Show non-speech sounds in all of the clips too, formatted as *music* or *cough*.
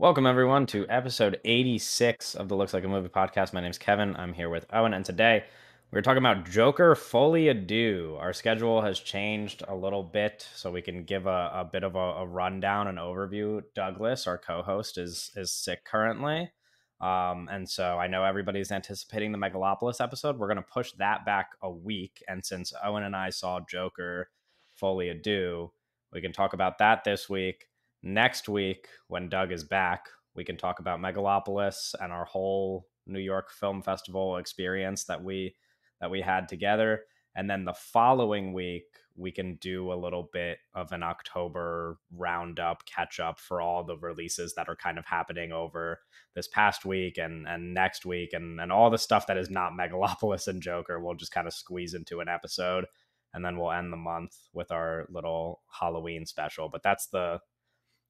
Welcome, everyone, to episode 86 of the Looks Like a Movie podcast. My name's Kevin. I'm here with Owen, and today we're talking about Joker à Deux. Our schedule has changed a little bit, so we can give a, a bit of a, a rundown and overview. Douglas, our co host, is, is sick currently. Um, and so I know everybody's anticipating the Megalopolis episode. We're going to push that back a week. And since Owen and I saw Joker à Deux, we can talk about that this week next week when Doug is back, we can talk about Megalopolis and our whole New York Film Festival experience that we that we had together. And then the following week, we can do a little bit of an October roundup, catch up for all the releases that are kind of happening over this past week and and next week, and and all the stuff that is not Megalopolis and Joker. We'll just kind of squeeze into an episode, and then we'll end the month with our little Halloween special. But that's the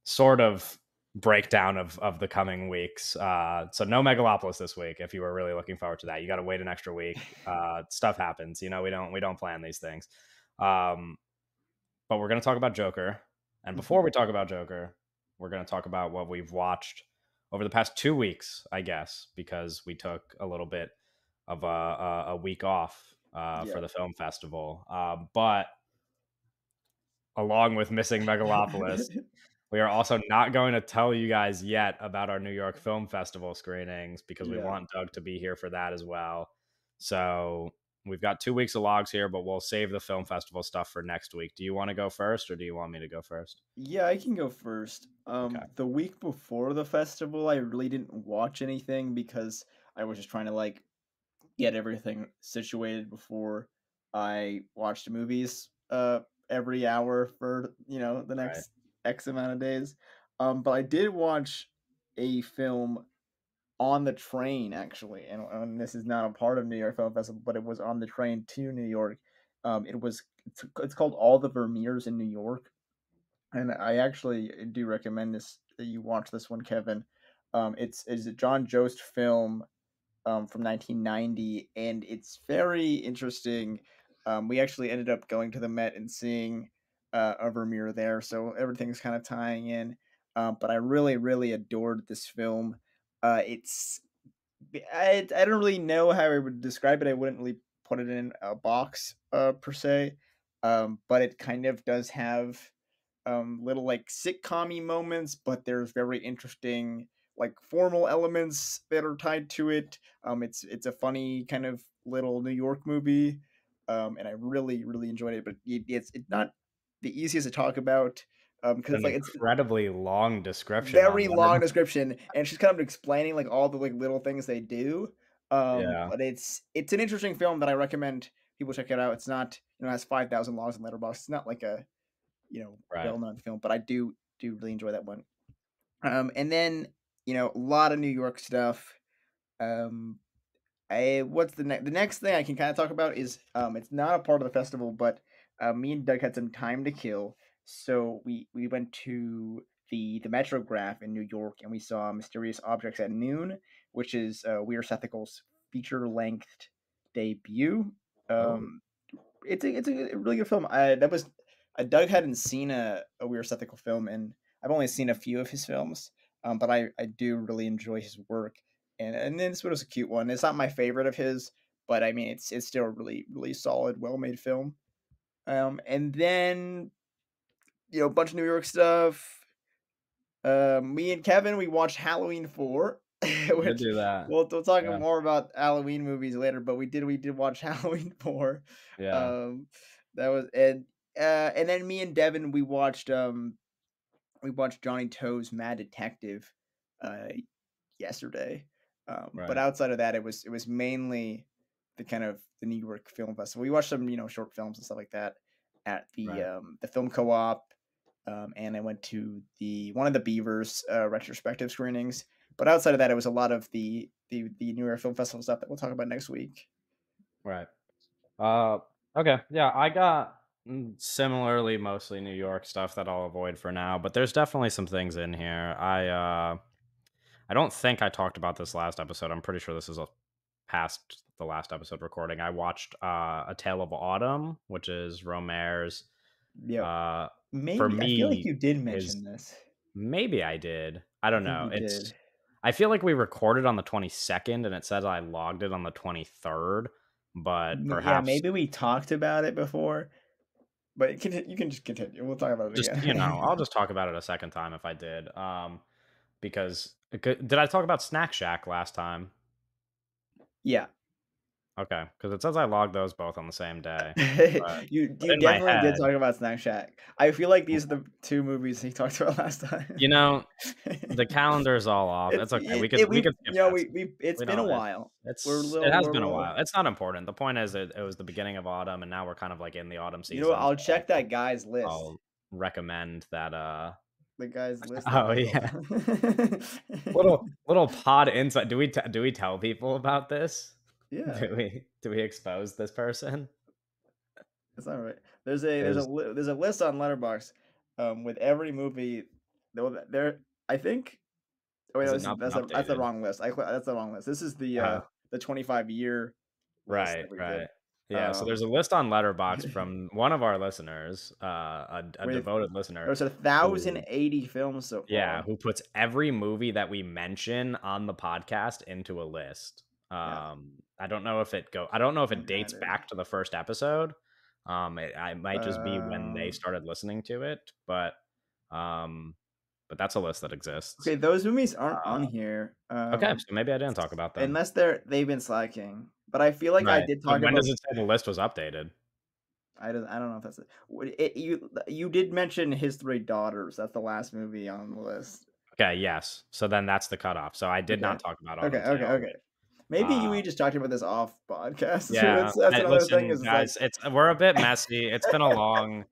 sort of breakdown of of the coming weeks. Uh, so no Megalopolis this week. If you were really looking forward to that, you got to wait an extra week. *laughs* Uh, stuff happens. You know, we don't we don't plan these things. Um, but we're gonna talk about Joker, and Mm-hmm. before we talk about Joker, we're gonna talk about what we've watched over the past two weeks, I guess, because we took a little bit of a a, a week off uh, Yeah. for the film festival. Uh, but along with missing *laughs* Megalopolis, we are also not going to tell you guys yet about our New York Film Festival screenings because we want Doug to be here for that as well. So we've got two weeks of logs here, but we'll save the film festival stuff for next week. Do you want to go first or do you want me to go first? yeah, I can go first. Um, Okay. the week before the festival, I really didn't watch anything because I was just trying to like get everything situated before I watched movies uh every hour for you know the next X amount of days. Um, but I did watch a film on the train actually, and, and this is not a part of New York Film Festival, but it was on the train to New York. Um, it was it's, it's called All the Vermeers in New York, and I actually do recommend this that you watch this one, Kevin. Um, it's it's a Jon Jost film um, from 1990, and it's very interesting. Um, we actually ended up going to the Met and seeing uh, a Vermeer there, so everything's kind of tying in. Um, but I really, really adored this film. Uh, it's I, I don't really know how I would describe it. I wouldn't really put it in a box uh, per se, um, but it kind of does have um, little like sitcom moments, but there's very interesting like formal elements that are tied to it. Um, it's it's a funny kind of little New York movie, um, and I really really enjoyed it. But it, it's it's not the easiest to talk about because An it's like it's incredibly long description. very long description and she's kind of explaining like all the like little things they do um Yeah. but it's it's an interesting film that i recommend people check it out it's not you know it has 5000 logs in letterboxd it's not like a you know Right. well-known film but i do do really enjoy that one um and then you know a lot of new york stuff um I, what's the next the next thing i can kind of talk about is um it's not a part of the festival but uh, me and doug had some time to kill so we we went to the the Metrograph in New York and we saw Mysterious Objects at Noon, which is uh, Weerasethakul's feature length debut. Oh. Um, it's a it's a really good film. I, that was uh, Doug hadn't seen a, a Weerasethakul film, and I've only seen a few of his films, um, but I, I do really enjoy his work. And and then this one was a cute one. It's not my favorite of his, but I mean it's it's still a really really solid, well made film. Um, and then you know, a bunch of New York stuff. Uh, me and Kevin, we watched Halloween four. *laughs* We'll which do that. we'll, we'll talk Yeah. more about Halloween movies later, but we did we did watch *laughs* Halloween four. Yeah. Um, that was and uh, and then me and Devin we watched um we watched Johnnie To's Mad Detective uh yesterday. Um, Right. but outside of that, it was it was mainly the kind of the New York Film Festival. We watched some you know short films and stuff like that at the Right. um the film co-op, um, and I went to the one of the Beavers uh, retrospective screenings. But outside of that, it was a lot of the the the New York Film Festival stuff that we'll talk about next week. Right. Uh okay. Yeah, I got mm, similarly mostly New York stuff that I'll avoid for now, but there's definitely some things in here. I uh I don't think I talked about this last episode. I'm pretty sure this is a past the last episode recording. I watched uh A Tale of Autumn, which is Rohmer's Yeah, uh maybe for I feel like you did mention this. Maybe I did. I don't know. It's did. I feel like we recorded on the 22nd and it says I logged it on the 23rd, but M- Yeah, perhaps maybe we talked about it before, but conti- you can just continue. We'll talk about it just again. you know, I'll *laughs* just talk about it a second time if I did. Um because did I talk about Snack Shack last time? Yeah. Okay, because it says I logged those both on the same day. *laughs* you but you in my definitely head- did talk about Snack Shack. I feel like these are the *laughs* two movies he talked about *laughs* last time. You know, the calendar is all off. That's okay. We it- could it- we could skip you know we, we it's We been a don't- while. It's We're little- it has we're been a little- while. It's not important. The point is, it, it was the beginning of autumn, and now we're kind of like in the autumn season. You know what? I'll so check that guy's list. I'll recommend that uh The guy's list. Oh, yeah. *laughs* little little pod insight. Do we t- do we tell people about this? yeah. Do we do we expose this person? It's all right. There's a there's, There's- a there's a list on Letterboxd, um, with every movie. Though there, I think. Oh wait, no, that's, not that's, a, that's the wrong list. I that's the wrong list. This is the uh, Oh. the 25 year. Right, right. did. Yeah, so Um, there's a list on Letterboxd *laughs* from one of our listeners, uh, a, a With- devoted listener. There's a thousand eighty films so far. Yeah, who puts every movie that we mention on the podcast into a list. Yeah. Um, I don't know if it go. I don't know if it dates back to the first episode. Um, it, I might just be when they Um, started listening to it, but um, but that's a list that exists. Okay, those movies aren't on Uh, here. Okay, um, so maybe I didn't talk about them. unless they're they've been slacking. But I feel like I did talk when about. When does it say the list was updated? I don't. I don't know if that's it. What- it. You you did mention his three daughters. That's the last movie on the list. Okay, yes. So then that's the cutoff. So I did not talk about Autumn Okay, okay, okay. Maybe you Uh, we just talked about this off podcast. *laughs* Yeah, that's, that's another listen, thing. Is guys, like, it's we're a bit messy. It's been a long,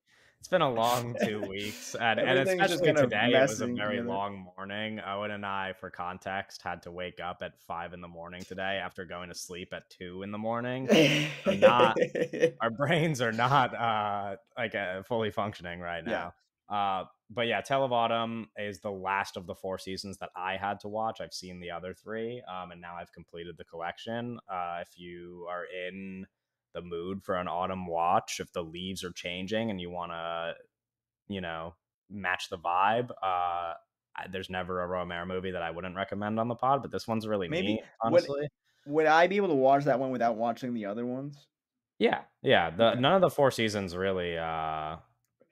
it's been a *laughs* long two weeks, and, and especially today, it was a very long morning. Owen and I, for context, had to wake up at five in the morning today after going to sleep at two in the morning. not- *laughs* Our brains are not uh like uh, fully functioning right Yeah. now. Uh, but yeah, Tale of Autumn is the last of the four seasons that I had to watch. I've seen the other three, um, and now I've completed the collection. Uh, if you are in the mood for an autumn watch, if the leaves are changing and you want to, you know, match the vibe, uh, there's never a Rohmer movie that I wouldn't recommend on the pod, but this one's really Maybe- neat, honestly. Would I be able to watch that one without watching the other ones? Yeah, yeah. The Okay. none of the four seasons really uh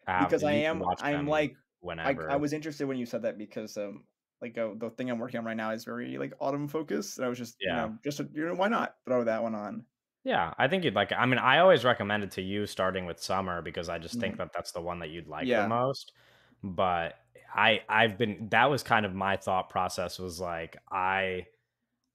have, Because I am. I'm like. I, whenever. I was interested when you said that because um like uh, the thing I'm working on right now is very like autumn focused. And I was just Yeah. you know just you know why not throw that one on? Yeah, I think you'd like. it. I mean, I always recommend it to you starting with summer because I just think that that's the one that you'd like. Yeah. the most. But I, I've been. That was kind of my thought process. Was like I,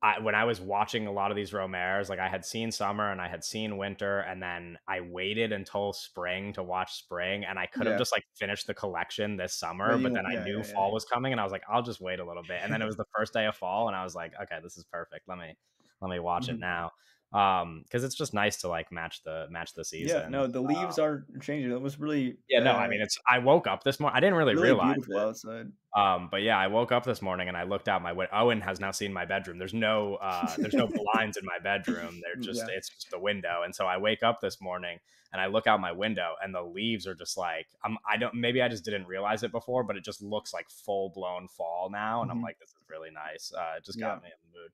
I when I was watching a lot of these Rohmers, like I had seen summer and I had seen winter, and then I waited until spring to watch spring, and I could have Yeah. just like finished the collection this summer, But you- then I yeah, knew yeah, yeah. fall was coming, and I was like, I'll just wait a little bit, and then it was the first day of fall, and I was like, okay, this is perfect. Let me let me watch it Mhm. now um because it's just nice to like match the match the season Yeah, no, the leaves are changing. It was really yeah no uh, i mean it's i woke up this morning i didn't really, really realize beautiful it. outside. um but yeah i woke up this morning and i looked out my window owen has now seen my bedroom there's no uh there's no blinds in my bedroom they're *laughs* just Yeah. it's just the window and so i wake up this morning and i look out my window and the leaves are just like i'm i don't maybe i just didn't realize it before but it just looks like full blown fall now and i'm Mhm. like this is really nice uh it just Yeah. got me in the mood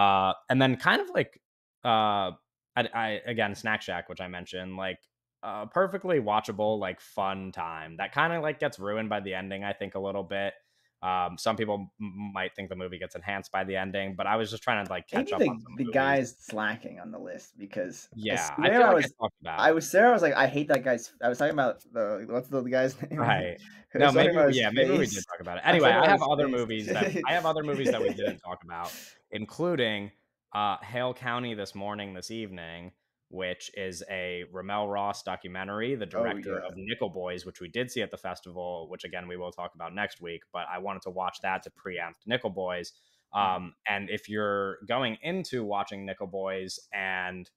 uh and then kind of like uh I, I again snack shack which i mentioned like uh perfectly watchable like fun time that kind of like gets ruined by the ending i think a little bit um some people m- might think the movie gets enhanced by the ending but i was just trying to like catch Maybe up the, on the movies. guy's slacking on the list because yeah i feel I was I about I was Sarah was like I hate that guy's. I was talking about the what's the guy's *laughs* name? right no maybe yeah maybe we did talk about it anyway i have other face. movies that i have other movies that we didn't talk about *laughs* including uh hale county this morning this evening which is a RaMell Ross documentary, the director Oh, yeah. of Nickel Boys, which we did see at the festival, which again we will talk about next week. But I wanted to watch that to preempt Nickel Boys. Mm-hmm. Um, and if you're going into watching Nickel Boys and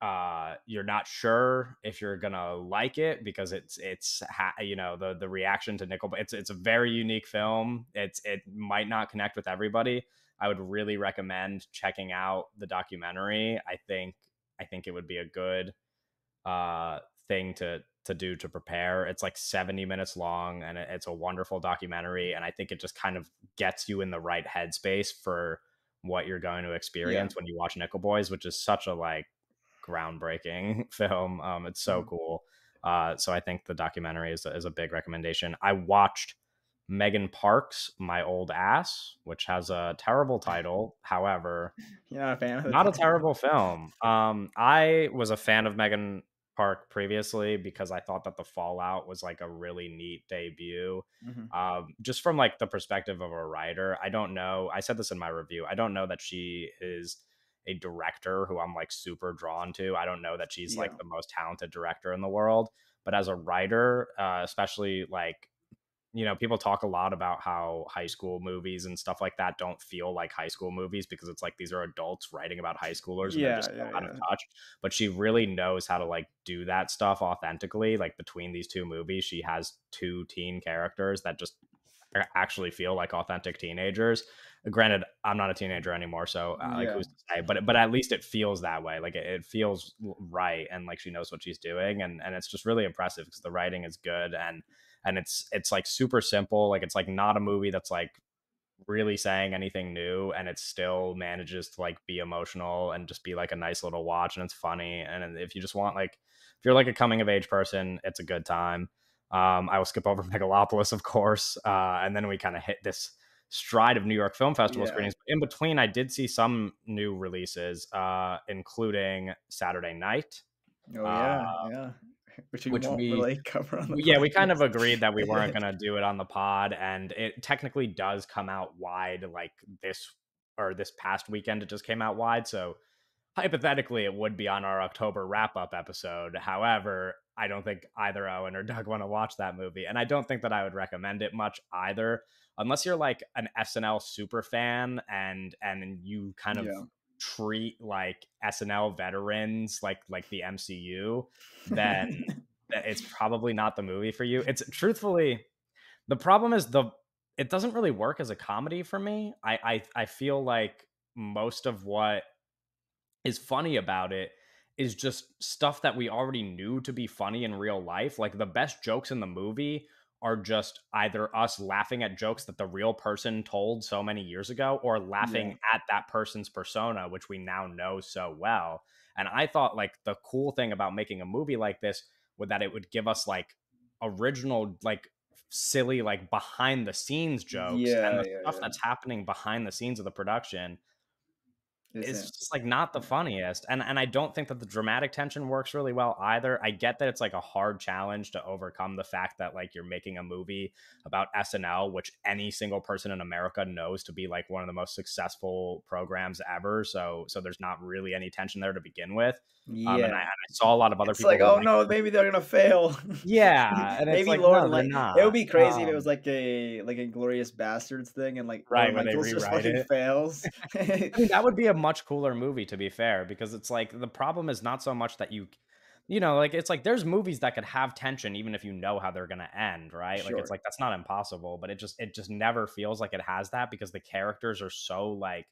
uh, you're not sure if you're gonna like it because it's it's ha- you know the the reaction to Nickel, it's it's a very unique film. It's it might not connect with everybody. I would really recommend checking out the documentary. I think I think it would be a good uh, thing to to do to prepare. It's like 70 minutes long and it's a wonderful documentary. And I think it just kind of gets you in the right headspace for what you're going to experience yeah. when you watch Nickel Boys, which is such a like groundbreaking *laughs* film. Um, it's so mm-hmm. cool. Uh, so I think the documentary is a, is a big recommendation. I watched Megan Park's, My Old Ass, which has a terrible title. However, You're not a fan of Not a terrible film. Um, I was a fan of Megan Park previously because I thought that the Fallout was like a really neat debut. Mm-hmm. Um, just from like the perspective of a writer, I don't know. I said this in my review. I don't know that she is a director who I'm like super drawn to. I don't know that she's yeah. like the most talented director in the world, but as a writer, uh, especially like you know, people talk a lot about how high school movies and stuff like that don't feel like high school movies because it's like these are adults writing about high schoolers and yeah, they're just yeah, out yeah. of touch. But she really knows how to like do that stuff authentically. Like between these two movies, she has two teen characters that just actually feel like authentic teenagers. Granted, I'm not a teenager anymore, so uh, like who's to say? But but at least it feels that way. Like it, it feels right, and like she knows what she's doing, and and it's just really impressive because the writing is good and and it's it's like super simple like it's like not a movie that's like really saying anything new and it still manages to like be emotional and just be like a nice little watch and it's funny and if you just want like if you're like a coming of age person it's a good time. Um, i will skip over *laughs* megalopolis of course uh, and then we kind of hit this stride of new york film festival yeah. screenings. In between i did see some new releases uh, including saturday night oh yeah uh, yeah which, *laughs* which we really *laughs* cover on yeah we kind of agreed that we weren't *laughs* going to do it on the pod and it technically does come out wide like this or this past weekend it just came out wide so hypothetically it would be on our october wrap up episode. However i don't think either owen or doug want to watch that movie and i don't think that i would recommend it much either unless you're like an snl super fan and and you kind of yeah treat like SNL veterans like like the MCU, then *laughs* it's probably not the movie for you. It's truthfully the problem is the it doesn't really work as a comedy for me. I I, I feel like most of what is funny about it is just stuff that we already knew to be funny in real life. Like the best jokes in the movie are just either us laughing at jokes that the real person told so many years ago or laughing yeah. at that person's persona which we now know so well and i thought like the cool thing about making a movie like this would that it would give us like original like silly like behind the scenes jokes yeah, and the yeah, stuff that's happening behind the scenes of the production is just like not the funniest and and i don't think that the dramatic tension works really well either. I get that it's like a hard challenge to overcome the fact that like you're making a movie about snl which any single person in america knows to be like one of the most successful programs ever so so there's not really any tension there to begin with yeah um, and, I, and, I, saw a lot of other it's people like oh like, no maybe they're gonna fail. *laughs* Yeah and maybe like, Lord, no, like not. it would be crazy um, if it was like a like a glorious bastards thing and like right when they rewrite it. fails. *laughs* I mean, that would be a *laughs* much cooler movie to be fair because it's like the problem is not so much that you you know like it's like there's movies that could have tension even if you know how they're going to end right sure. like it's like that's not impossible but it just it just never feels like it has that because the characters are so like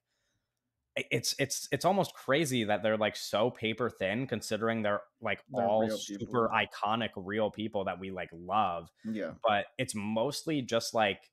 it's it's it's almost crazy that they're like so paper thin considering they're like they're all super people. iconic real people that we like love yeah but it's mostly just like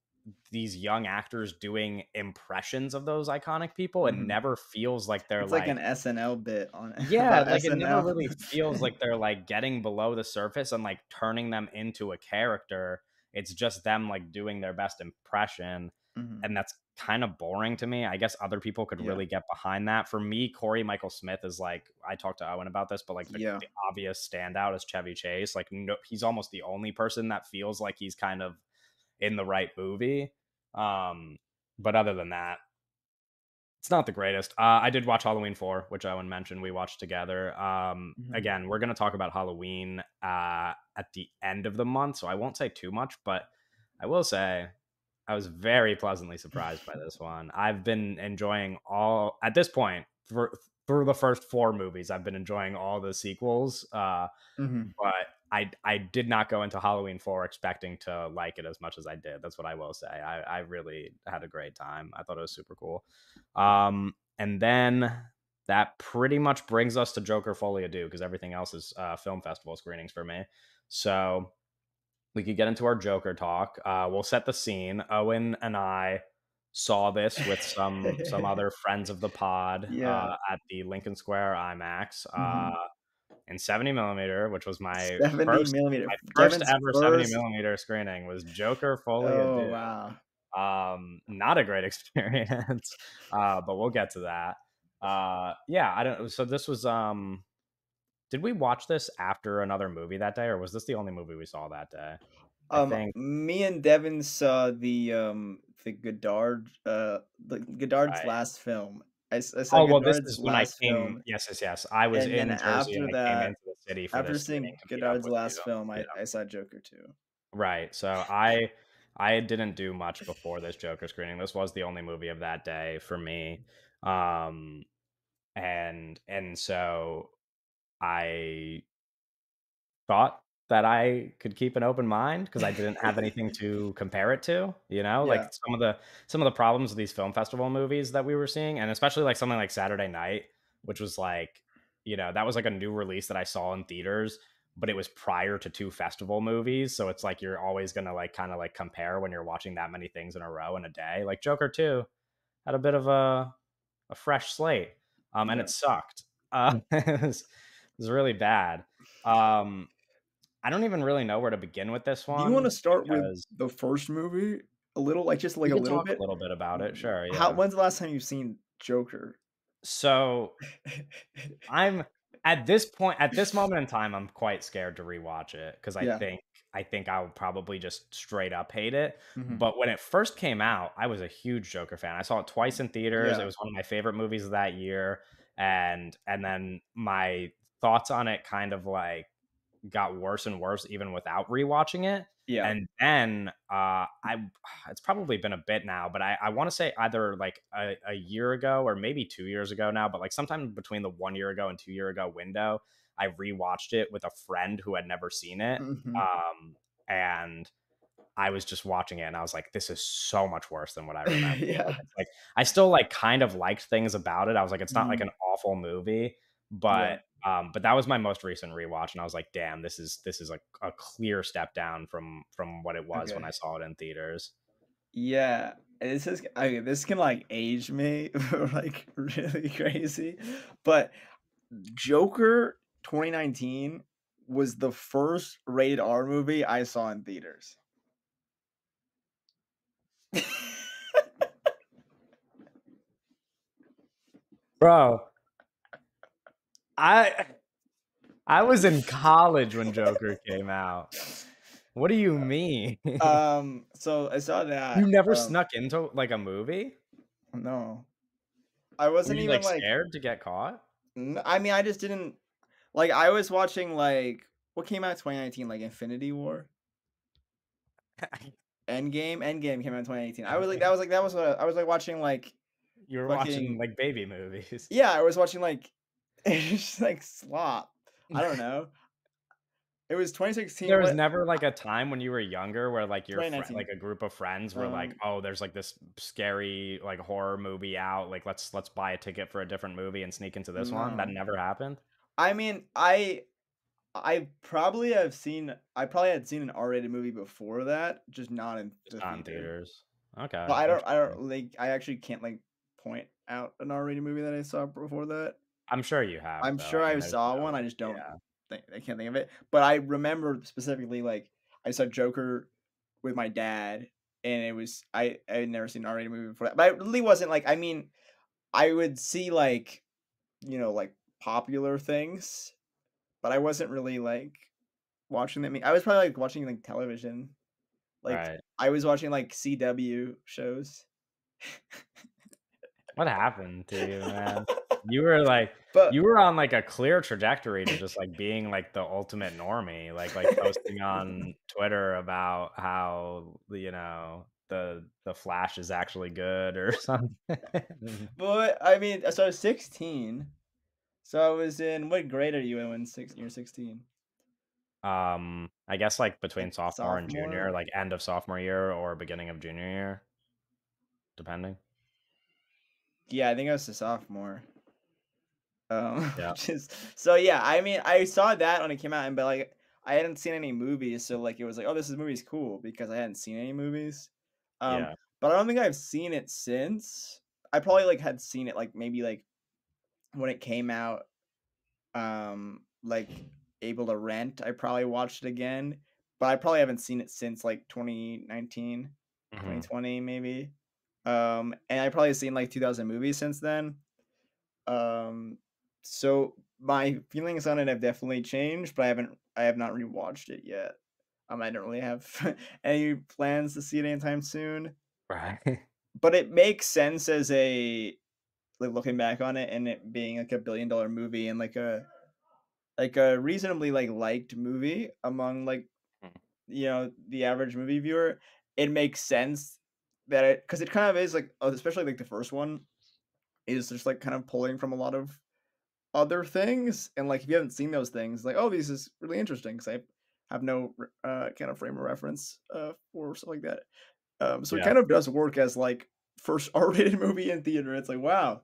these young actors doing impressions of those iconic people mm-hmm. it never feels like they're like, like, an snl bit on *laughs* it. yeah like SNL. it never really *laughs* feels like they're like getting below the surface and like turning them into a character it's just them like doing their best impression mm-hmm. and that's kind of boring to me i guess other people could yeah. really get behind that for me cory michael smith is like i talked to owen about this but like the, yeah. the obvious standout is chevy chase like no, he's almost the only person that feels like he's kind of in the right movie. Um, but other than that, it's not the greatest. Uh, I did watch Halloween 4, which Owen mentioned we watched together. Um, mm-hmm. Again, we're going to talk about Halloween uh, at the end of the month, so I won't say too much, but I will say I was very pleasantly surprised by this one. I've been enjoying all, at this point, for, through the first four movies, I've been enjoying all the sequels. Uh, mm-hmm. But I I did not go into Halloween 4 expecting to like it as much as I did. That's what I will say. I, I really had a great time. I thought it was super cool. Um, and then that pretty much brings us to Joker Folie Do because everything else is uh, film festival screenings for me. So we could get into our Joker talk. Uh, we'll set the scene. Owen and I saw this with some some *laughs* other friends of the pod Yeah. uh, at the Lincoln Square IMAX Mhm. In 70 millimeter, which was my 70 first millimeter. my first ever 70 millimeter screening was Joker Folie Oh wow. Um, not a great *laughs* experience, uh, but we'll get to that. Uh, yeah, I don't. So this was. Um, did we watch this after another movie that day, or was this the only movie we saw that day? I Um, think- me and Devin saw the um the Godard uh the Godard's Right. last film. I, I Oh well, this is when I came. film. Yes, yes, yes. I was And in Jersey after and I that- came into the city for After this seeing screening to meet up Godard's last film, I. I saw Joker too. Right. So I I didn't do much before this Joker screening. This was the only movie of that day for me. Um and and so I thought that I could keep an open mind because I didn't have *laughs* anything to compare it to, you know? Yeah. Like some of the some of the problems with these film festival movies that we were seeing and especially like something like Saturday Night, which was like, you know, that was like a new release that I saw in theaters but it was prior to two festival movies so it's like you're always gonna like kind of like compare when you're watching that many things in a row in a day like joker 2 had a bit of a a fresh slate um and it sucked uh *laughs* it, *laughs* was, it was really bad um i don't even really know where to begin with this Do one you want to start with the first movie a little, like just like a little bit? a little bit about it sure yeah How? When's the last time you've seen Joker? so *laughs* i'm at this point at this moment in time i'm quite scared to rewatch it because i Yeah. think i think i'll probably just straight up hate it Mhm. But when it first came out, I was a huge Joker fan. I saw it twice in theaters. Yeah. It was one of my favorite movies of that year. And and then my thoughts on it kind of like got worse and worse even without rewatching it. yeah, And then uh I *sighs* it's probably been a bit now, but I, I want to say either like a, a year ago or maybe two years ago now, but like sometime between the one year ago and two year ago window, I rewatched it with a friend who had never seen it Mhm. um and i was just watching it and i was like this is so much worse than what i *laughs* remember yeah, like i still like kind of liked things about it i was like it's not like Mhm. an awful movie but um but that was my most recent rewatch and i was like damn this is this is like a clear step down from from what it was when i saw it in theaters yeah. This is okay, this can like age me *laughs* like really crazy, but Joker 2019 was the first rated R movie I saw in theaters. *laughs* bro i i was in college when joker came out what do you mean *laughs* um, so I saw that. you never um, snuck into like a movie No, I wasn't you even like, like. scared to get caught? I mean, I just didn't like. I was watching like what came out 2019, like Infinity War, *laughs* Endgame. Endgame came out in 2018. I was like, that was like that was what I was like watching like you were watching like baby movies. yeah, I was watching like it's just like slop. I don't *laughs* know. It was 2016. There was what- never like a time when you were younger where like your 2019. like a group of friends were like, Um, "Oh, there's like this scary like horror movie out. Like let's let's buy a ticket for a different movie and sneak into this one." That never happened. I mean, I I probably have seen I probably had seen an R-rated movie before that, just not in Just the not theater. theaters. Okay. But I don't I don't like I actually can't like point out an R-rated movie that I saw before that. I'm sure you have. I'm though. sure mean, I saw one. I just don't Yeah. think I can't think of it. But I remember specifically like I saw Joker with my dad, and it was I I had never seen an R-rated movie before that. But it really wasn't like I mean, I would see like you know like popular things, but I wasn't really like watching them. I was probably like watching like television. Like right. I was watching like CW shows. What happened to you, man? You were like But you were on like a clear trajectory to just like being like the ultimate normie, like like posting on Twitter about how you know the the Flash is actually good or *laughs* something. But I mean, so I was 16. So I was in what grade are you in when six, you're 16? um, I guess like between Like sophomore, and junior, like end of sophomore year or beginning of junior year, depending. Yeah, I think I was a sophomore. Um, *laughs* Yeah. so yeah, I mean, I saw that when it came out, and but like, I hadn't seen any movies, so like it was like, oh, this is movie's cool because I hadn't seen any movies. Um, Yeah. but I don't think I've seen it since. I probably like had seen it like maybe like when it came out, um, like able to rent. I probably watched it again, but I probably haven't seen it since like 2019, Mhm. 2020 maybe. Um, and I probably seen like 2000 movies since then. Um, so my feelings on it have definitely changed, but I haven't I have not rewatched it yet. Um, I don't really have *laughs* any plans to see it anytime soon, Right. but it makes sense as a like looking back on it and it being like a billion dollar movie and like a like a reasonably like liked movie among like Mhm. you know the average movie viewer. It makes sense that it because it kind of is like uh, especially like the first one is just like kind of pulling from a lot of other things and like if you haven't seen those things like oh this is really interesting because i have no uh kind of frame of reference uh for stuff like that um so it kind of does work as like first *laughs* r-rated movie in theater it's like wow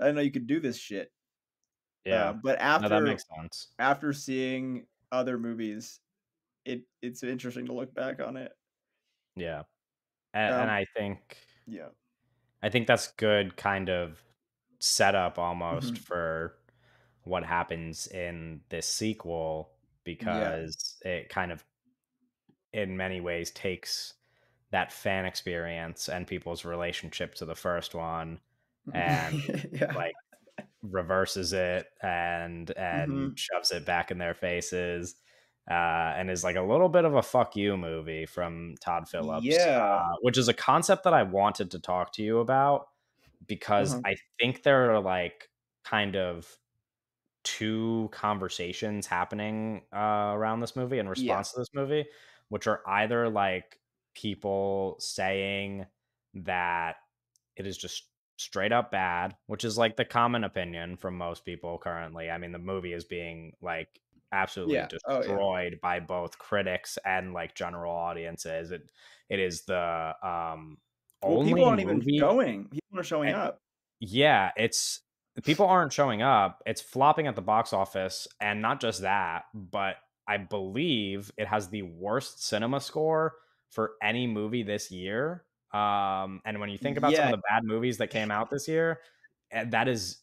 i didn't know you could do this shit Yeah. uh, but No, after that makes sense. after seeing other movies it it's interesting to look back on it Yeah. And, and um I think yeah I think that's good kind of setup almost Mhm. for what happens in this sequel yeah. because it kind of in many ways takes that fan experience and people's relationship to the first one and *laughs* yeah. like reverses it and and hmm shoves it back in their faces uh, and is like a little bit of a fuck you movie from Todd Phillips, yeah. uh, which is a concept that I wanted to talk to you about because uh-huh. I think there are like kind of two conversations happening uh, around this movie in yeah response to this movie, which are either like people saying that it is just straight up bad, which is like the common opinion from most people currently. I mean, the movie is being like absolutely yeah oh yeah destroyed by both critics and like general audiences. It it is the um Well, people aren't even going. People are showing eh, up. yeah, it's people aren't showing up. It's flopping at the box office, and not just that, but I believe it has the worst cinema score for any movie this year. Um, and when you think about some of the bad movies that came out this year, eh, that is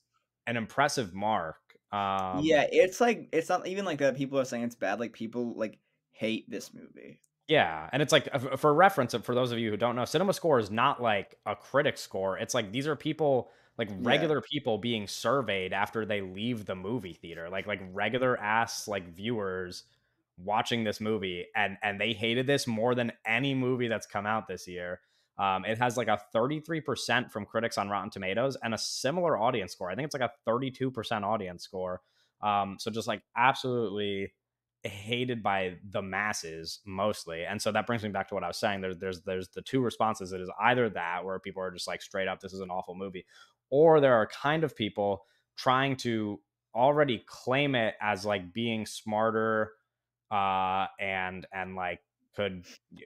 an impressive mark. Um, yeah. It's like it's not even like that. People are saying it's bad. Like people like hate this movie. Yeah, and it's like uh, for reference, for those of you who don't know, Cinema Score is not like a critic score. It's like these are people, like Yeah, regular people, being surveyed after they leave the movie theater, like like regular ass like viewers watching this movie, and and they hated this more than any movie that's come out this year. Um, it has like a 33% from critics on Rotten Tomatoes and a similar audience score. I think it's like a 32% audience score. Um, so just like absolutely hated by the masses mostly and so that brings me back to what i was saying there's there's there's the two responses it is either that where people are just like straight up this is an awful movie or there are kind of people trying to already claim it as like being smarter uh and and like could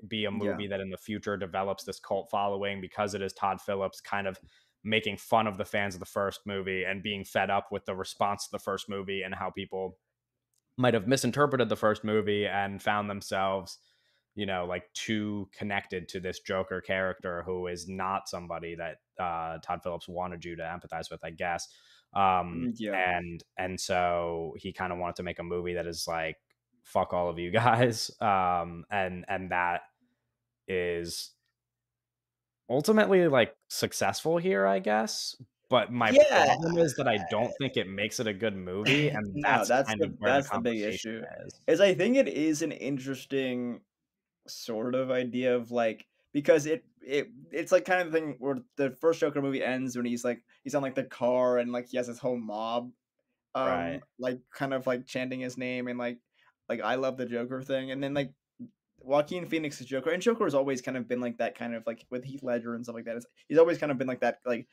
be a yeah, movie that in the future develops this cult following because it is Todd Phillips kind of making fun of the fans of the first movie and being fed up with the response to the first movie and how people might have misinterpreted the first movie and found themselves you know like too connected to this joker character who is not somebody that uh todd phillips wanted you to empathize with i guess um mm, yeah, and and so he kind of wanted to make a movie that is like fuck all of you *laughs* guys um and and that is ultimately like successful here i guess but my yeah. problem is that i don't think it makes it a good movie *laughs* and No, that's that's kind the of where that's the big issue. is Is I think it is an interesting sort of idea of like because it it it's like kind of the thing where the first Joker movie ends when he's like he's on like the car and like he has his whole mob right um like kind of like chanting his name and like like I love the Joker thing and then like Joaquin Phoenix's Joker and Joker has always kind of been like that kind of like with Heath Ledger and stuff like that. It's, he's always kind of been like that like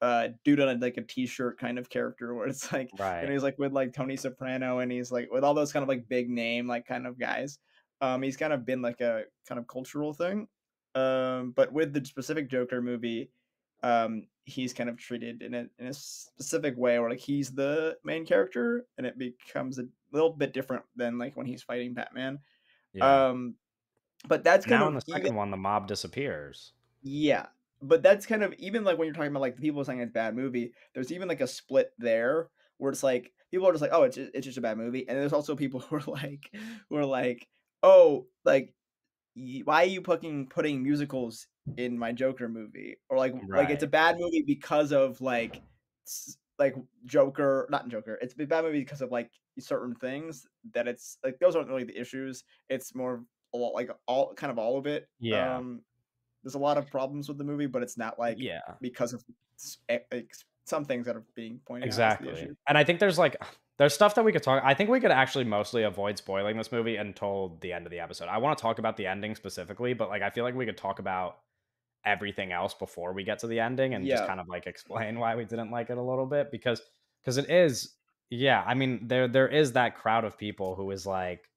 uh dude on a, like a t-shirt kind of character where it's like and he's like with like Tony Soprano and he's like with all those kind of like big name like kind of guys. Um he's kind of been like a kind of cultural thing. Um but with the specific Joker movie, um he's kind of treated in a in a specific way where like he's the main character and it becomes a little bit different than like when he's fighting Batman. Yeah. Um, but that's kind Now of in the even second one, the mob disappears. yeah, but that's kind of even like when you're talking about like the people saying it's a bad movie. There's even like a split there where it's like people are just like, oh, it's just, it's just a bad movie, and there's also people *laughs* who are like who are like, oh, like why are you putting putting musicals in my Joker movie? Or like like it's a bad movie because of like like Joker, not Joker. It's a bad movie because of like certain things that it's like those aren't really the issues. It's more a lot like all kind of all of it. Yeah. Um there's a lot of problems with the movie, but it's not like Yeah. because of like some things that are being pointed out Exactly. And I think there's like there's stuff that we could talk I think we could actually mostly avoid spoiling this movie until the end of the episode. I want to talk about the ending specifically, but like I feel like we could talk about everything else before we get to the ending and just kind of like explain why we didn't like it a little bit because because it is yeah, I mean there there is that crowd of people who is like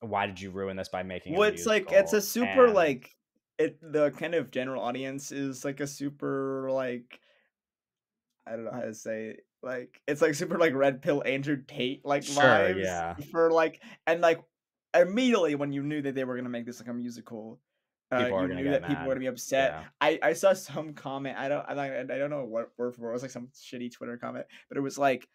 why did you ruin this by making Well, it's like it's a super And like it the kind of general audience is like a super like I don't know how to say it, like it's like super like red pill Andrew Tate like sure, vibes yeah. for like and like immediately when you knew that they were gonna make this like a musical, uh, you knew that people were gonna be upset. Yeah. I I saw some comment. I don't I don't I don't know what word for. It was like some shitty Twitter comment, but it was like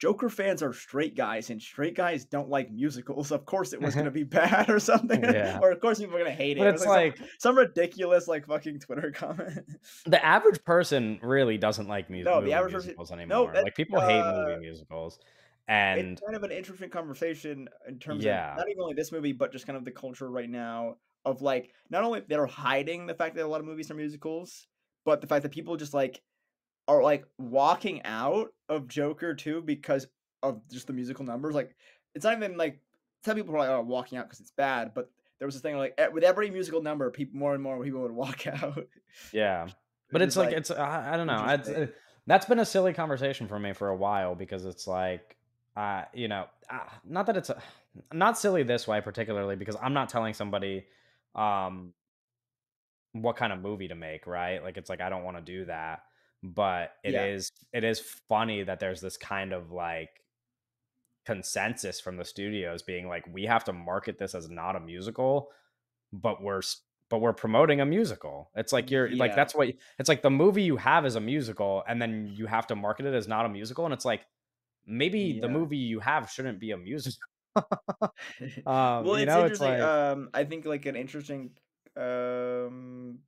Joker fans are straight guys, and straight guys don't like musicals. Of course, it was gonna be *laughs* bad or something, yeah. or of course people are gonna hate it. But It was it's like some, like some ridiculous like fucking Twitter *laughs* comment. the average person really doesn't like mu- no, the average person. musicals No, anymore. that Like people hate uh, movie musicals. And it's kind of an interesting conversation in terms of not even only this movie, but just kind of the culture right now of like not only they're hiding the fact that a lot of movies are musicals, but the fact that people just like are like walking out of Joker too because of just the musical numbers. Like it's not even like some people are like oh, walking out because it's bad, but there was this thing like with every musical number, people more and more people would walk *laughs* out. yeah. But it's like like it's I, I don't know. It's, uh, that's been a silly conversation for me for a while because it's like uh you know uh, not that it's a, not silly this way particularly because I'm not telling somebody um what kind of movie to make, right? Like it's like I don't want to do that, but it Yeah, is it is funny that there's this kind of like consensus from the studios being like we have to market this as not a musical but we're but we're promoting a musical. It's like you're like that's what it's like the movie you have is a musical and then you have to market it as not a musical and it's like maybe the movie you have shouldn't be a musical *laughs* *laughs* um well, you it's know it's interesting. like Um, I think like an interesting um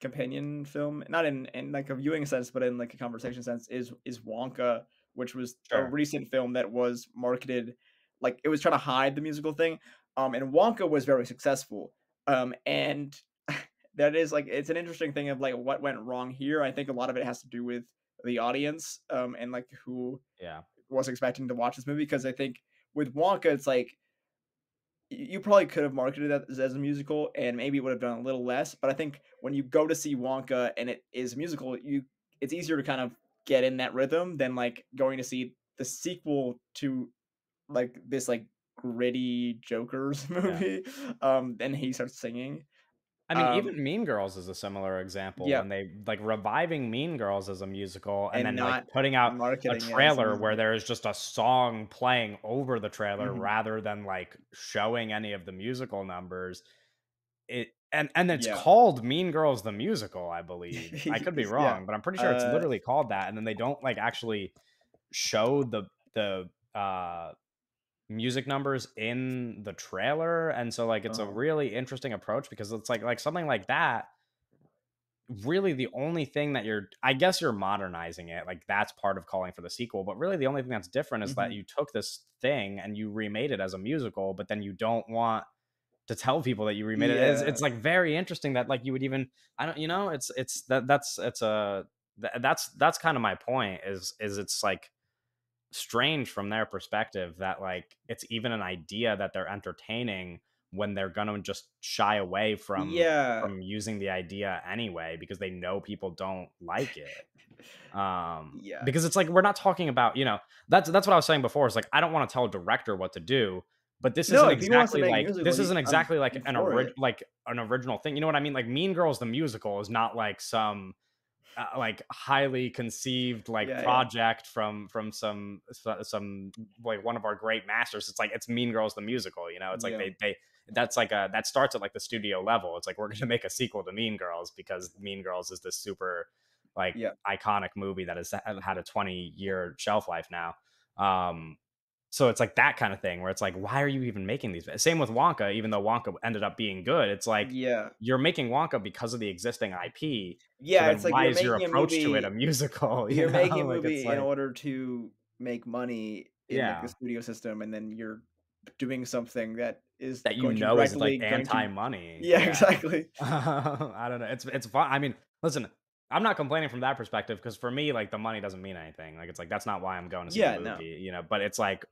companion film, not in in like a viewing sense, but in like a conversation sense, is is Wonka, which was a recent film that was marketed like it was trying to hide the musical thing. Um, and Wonka was very successful. Um, and *laughs* that is like it's an interesting thing of like what went wrong here. I think a lot of it has to do with the audience, um, and like who yeah was expecting to watch this movie because I think with Wonka, it's like you probably could have marketed that as, as a musical and maybe it would have done a little less. But I think when you go to see Wonka and it is a musical, you it's easier to kind of get in that rhythm than like going to see the sequel to like this like gritty Joker's *laughs* yeah movie. Um, and he starts singing. I mean, Um, even Mean Girls is a similar example yeah, when they like reviving Mean Girls as a musical and and then like putting out a marketing it as a trailer where there is just a song playing over the trailer hmm rather than like showing any of the musical numbers. It and and it's Yeah. called Mean Girls the musical, I believe. I could be *laughs* yeah. wrong, but I'm pretty sure it's Uh, literally called that and then they don't like actually show the the uh music numbers in the trailer and so like it's a uh-huh. really interesting approach because it's like like something like that really the only thing that you're i guess you're modernizing it like that's part of calling for the sequel but really the only thing that's different is that hmm you took this thing and you remade it as a musical but then you don't want to tell people that you remade it. It's, it's like very interesting that like you would even i don't you know it's it's that that's it's a that's that's kind of my point is is it's like strange from their perspective that like it's even an idea that they're entertaining when they're gonna just shy away from Yeah. from using the idea anyway because they know people don't like it *laughs* um Yeah. because it's like we're not talking about you know that's that's what i was saying before is like i don't want to tell a director what to do but this No, isn't if he wants to exactly like this isn't I'm exactly like I'm an for orig- it. like an original thing you know what i mean like mean girls the musical is not like some uh, like highly conceived like Yeah, yeah. project from from some some like one of our great masters. It's like it's Mean Girls the musical, you know. It's like Yeah. they they that's like a that starts at like the studio level. It's like we're going to make a sequel to Mean Girls because Mean Girls is this super like Yeah. iconic movie that has had a 20 year shelf life now. Um so it's like that kind of thing where it's like why are you even making these same with Wonka even though Wonka ended up being good it's like Yeah. you're making Wonka because of the existing IP Yeah, so it's like why you're is your making a approach to it a musical? *laughs* You you're know? making a Like, movie it's in order to make money in like the studio system, and then you're doing something that is that you know is like going to anti-money. Yeah, Yeah, *laughs* exactly. I don't know. It's it's fun. I mean, listen, I'm not complaining from that perspective because for me, like the money doesn't mean anything. Like it's like that's not why I'm going to see the Yeah, no. movie, you know. But it's like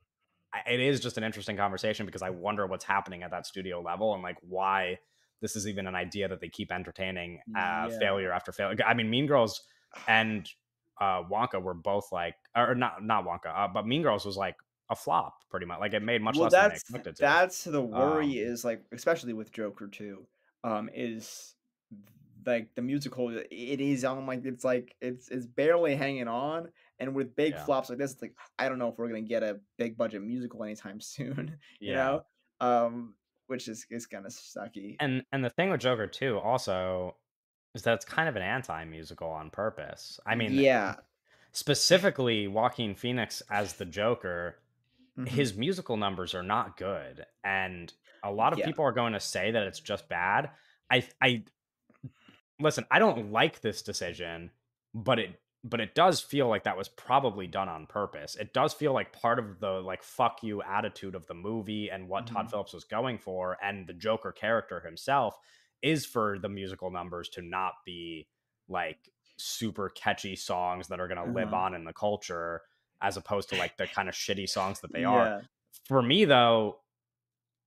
it is just an interesting conversation because I wonder what's happening at that studio level and like why this is even an idea that they keep entertaining uh, Yeah. failure after failure. I mean, Mean Girls and uh, Wonka were both like, or not not Wonka, uh, but Mean Girls was like a flop pretty much. Like it made much Well, less than they that's expected to. that's the worry Um, is like, especially with Joker too, um, is like the musical. It is on like it's like it's it's barely hanging on, and with big yeah, flops like this, it's like I don't know if we're gonna get a big budget musical anytime *laughs* soon. You yeah. know, um, which is is kind of sucky. And and the thing with Joker too, also, is that it's kind of an anti-musical on purpose. I mean, Yeah. specifically Joaquin Phoenix as the Joker, hmm his musical numbers are not good, and a lot of Yeah. people are going to say that it's just bad. I I listen, I don't like this decision, but it but it does feel like that was probably done on purpose. It does feel like part of the like fuck you attitude of the movie and what Todd hmm Phillips was going for and the Joker character himself is for the musical numbers to not be like super catchy songs that are going to live Uh-huh. on in the culture as opposed to like the kind of shitty songs that they are. For me though,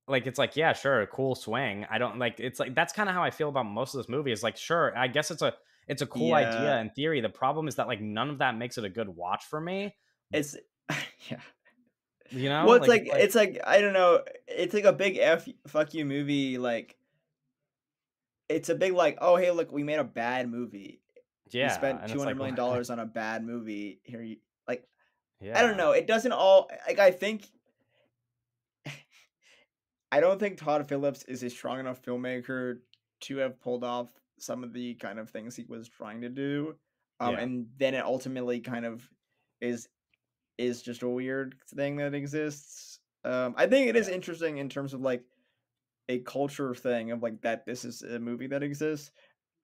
like it's like yeah sure a cool swing i don't like it's like that's kind of how i feel about most of this movie is like sure i guess it's a it's a cool idea in theory the problem is that like none of that makes it a good watch for me It's *laughs* yeah. you know Well, it's like like it's like I don't know. It's like a big f fuck you movie. Like it's a big like oh hey look we made a bad movie. Yeah, We spent two hundred million hundred like dollars on a bad movie. Here you like I don't know. It doesn't all like I think. *laughs* I don't think Todd Phillips is a strong enough filmmaker to have pulled off some of the kind of things he was trying to do. Um, yeah and then it ultimately kind of is is just a weird thing that exists. Um, I think it is interesting in terms of like a culture thing of like that this is a movie that exists.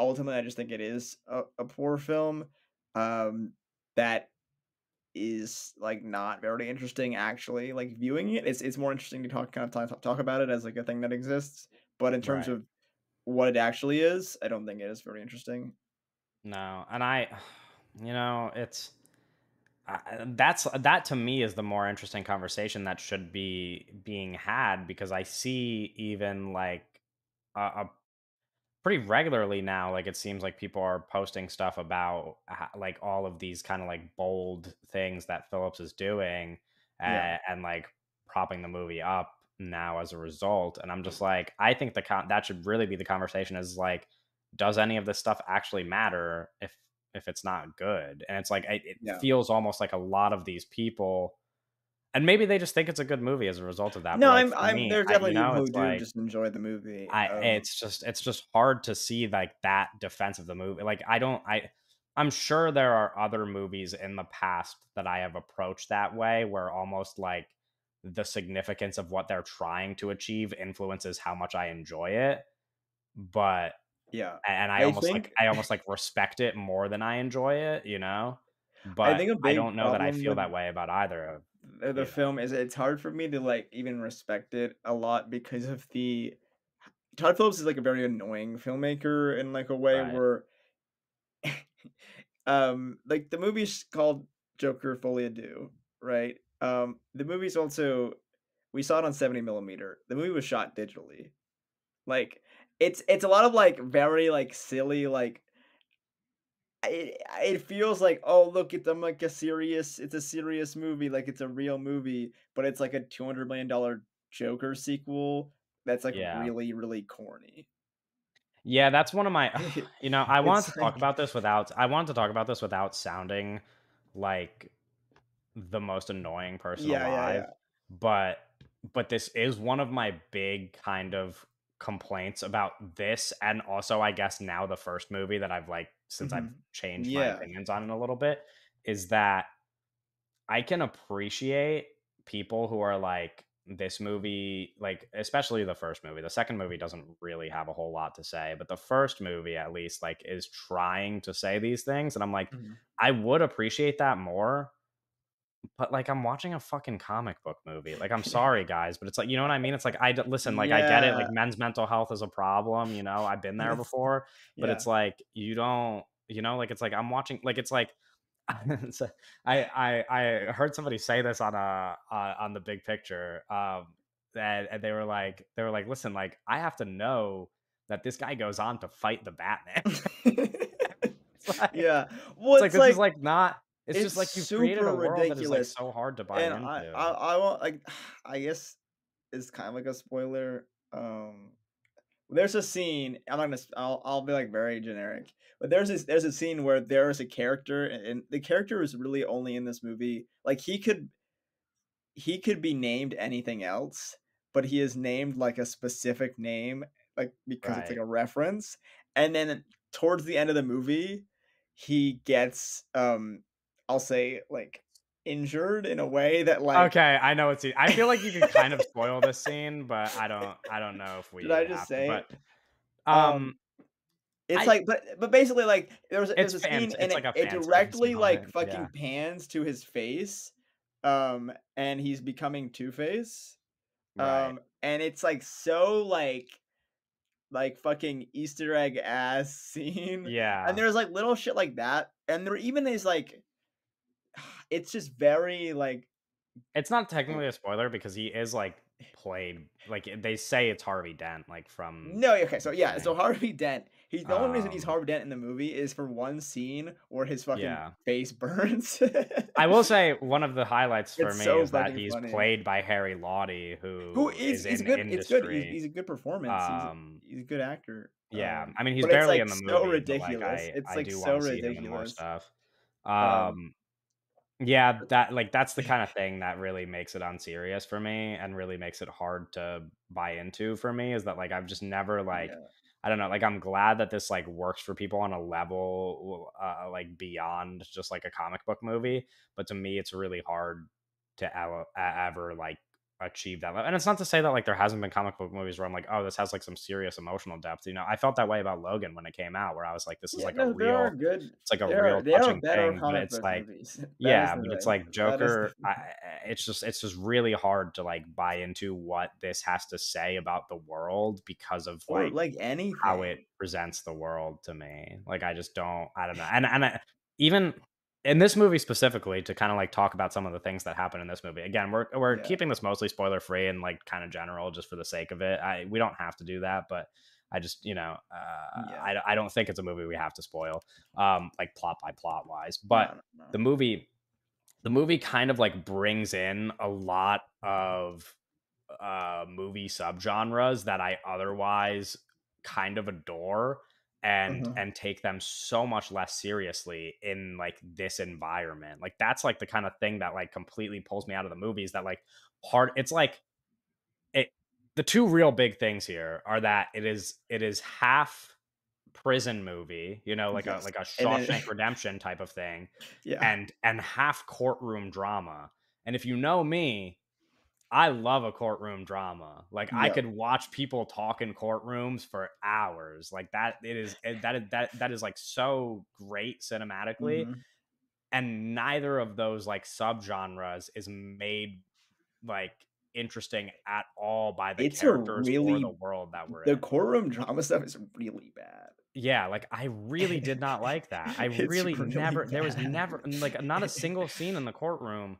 Ultimately, I just think it is a, a poor film. Um, that is like not very interesting actually like viewing it it's it's more interesting to talk kind of talk, talk about it as like a thing that exists but in terms right of what it actually is i don't think it is very interesting. No and i *sighs* you know it's that's that to me is the more interesting conversation that should be being had because i see even like a, a pretty regularly now like it seems like people are posting stuff about like all of these kind of like bold things that phillips is doing yeah. uh, and like propping the movie up now as a result and i'm just like i think the con- that should really be the conversation is like does any of this stuff actually matter if if it's not good and it's like it, it yeah feels almost like a lot of these people and maybe they just think it's a good movie as a result of that no like i'm i'm me there's I, you definitely know people who do like just enjoy the movie I um it's just it's just hard to see like that defense of the movie. Like I don't I I'm sure there are other movies in the past that I have approached that way where almost like the significance of what they're trying to achieve influences how much I enjoy it. But yeah and I i almost like I almost like respect it more than I enjoy it, you know? But I think a I don't know that I feel that way about either of the, the film is it's hard for me to like even respect it a lot because of the todd phillips is like a very annoying filmmaker in like a way Right. where *laughs* um like the movie's called joker Folie à Deux right um the movie's also we saw it on 70 millimeter. The movie was shot digitally. Like it's it's a lot of like very like silly like it, it feels like oh look it's I'm like a serious it's a serious movie like it's a real movie but it's like a 200 million dollar joker sequel that's like Yeah. really really corny. Yeah, that's one of my *laughs* *sighs* you know, I want to talk about this without I want to talk about this without sounding like the most annoying person yeah, yeah, alive, yeah. but but this is one of my big kind of complaints about this and also I guess now the first movie that I've like since I've Mhm. changed my opinions on it a little bit is that I can appreciate people who are like this movie like especially the first movie. The second movie doesn't really have a whole lot to say, but the first movie at least like is trying to say these things and I'm like Mhm. I would appreciate that more but, like, I'm watching a fucking comic book movie. Like, I'm *laughs* sorry, guys, but it's like, you know what I mean? It's like, I listen, like, I get it. Like, men's mental health is a problem, you know? I've been there before, but Yeah. it's like, you don't, you know, like, it's like I'm watching, like, it's like, *laughs* it's a- I I I heard somebody say this on a on on the big picture. Um, that and they were like, they were like, listen, like, I have to know that this guy goes on to fight the Batman. *laughs* Like, Yeah. Well, it's like it's this is like like not. It's it's just like you've created super a world that is like so hard to buy and I into. I I won't like *sighs* I guess it's kind of like a spoiler. Um, there's a scene. I'm not gonna. I'll I'll be like very generic, but there's this there's a scene where there's a character, and, and the character is really only in this movie. Like he could he could be named anything else, but he is named like a specific name, like because it's like a reference. And then towards the end of the movie, he gets um I'll say like injured in a way that like Okay, I know it's. I feel like you can kind of spoil this *laughs* scene, but I don't. I don't know if we did I just have say? But um, It's I like, but but basically, like there's a, it's there's a scene and it, a it directly like fucking Yeah. pans to his face, um, and he's becoming Two Face, Right. um, and it's like so like like fucking Easter egg ass *laughs* scene, Yeah. and there's like little shit like that, and there even is like, it's just very like It's not technically a spoiler because he is like played. Like they say it's Harvey Dent, like from. No, okay, so yeah, so. Harvey Dent, he's the only reason he's Um, Harvey Dent in the movie is for one scene where his fucking Yeah. face *laughs* burns. I will say one of the highlights for It's me so is that he's funny. played by Harry Lawtey, who Who is is he's in good? It's good. industry. He's, he's a good performance. He's, um, he's a good actor. Yeah, Um, I mean, he's barely like, in the movie. so ridiculous. Like, I, It's, like, so want to see him more ridiculous. stuff. Um, Um, yeah, that like that's the *laughs* kind of thing that really makes it unserious for me, and really makes it hard to buy into for me. Is that like I've just never like yeah. I don't know, like I'm glad that this like works for people on a level uh, like beyond just like a comic book movie, but to me, it's really hard to ever, ever like achieve that. And it's not to say that like there hasn't been comic book movies where I'm like, oh, this has like some serious emotional depth. You know, I felt that way about Logan when it came out, where I was like, this is Yeah, like no, a real, good. it's like a There real are touching thing, but it's like movies. *laughs* That is yeah, but it's like Joker. the I, it's just it's just really hard to like buy into what this has to say about the world because of or like like anything. how it presents the world to me. Like I just don't. I don't know. And and I, even in this movie specifically, to kind of like talk about some of the things that happen in this movie. Again, we're we're Yeah. keeping this mostly spoiler free and like kind of general, just for the sake of it. I we don't have to do that, but. I just, you know, uh, Yeah. I, I don't think it's a movie we have to spoil, um, like plot by plot wise. No, But no, no. the movie the movie kind of like brings in a lot of uh movie subgenres that I otherwise kind of adore and Mhm. and take them so much less seriously in like this environment. Like that's like the kind of thing that like completely pulls me out of the movies that like hard it's like it the two real big things here are that it is it is half prison movie, you know, like Yes. a like a And then- Shawshank Redemption type of thing *laughs* yeah. and and half courtroom drama. And if you know me, I love a courtroom drama. Like I could watch people talk in courtrooms for hours. Like that it is it- that is that that is like so great cinematically Mhm. and neither of those like subgenres is made like interesting at all by the It's characters or really- the world that we're The in. courtroom drama stuff is really bad. Yeah, like I really did not like that. I *laughs* really really never there was never like not a *laughs* single scene in the courtroom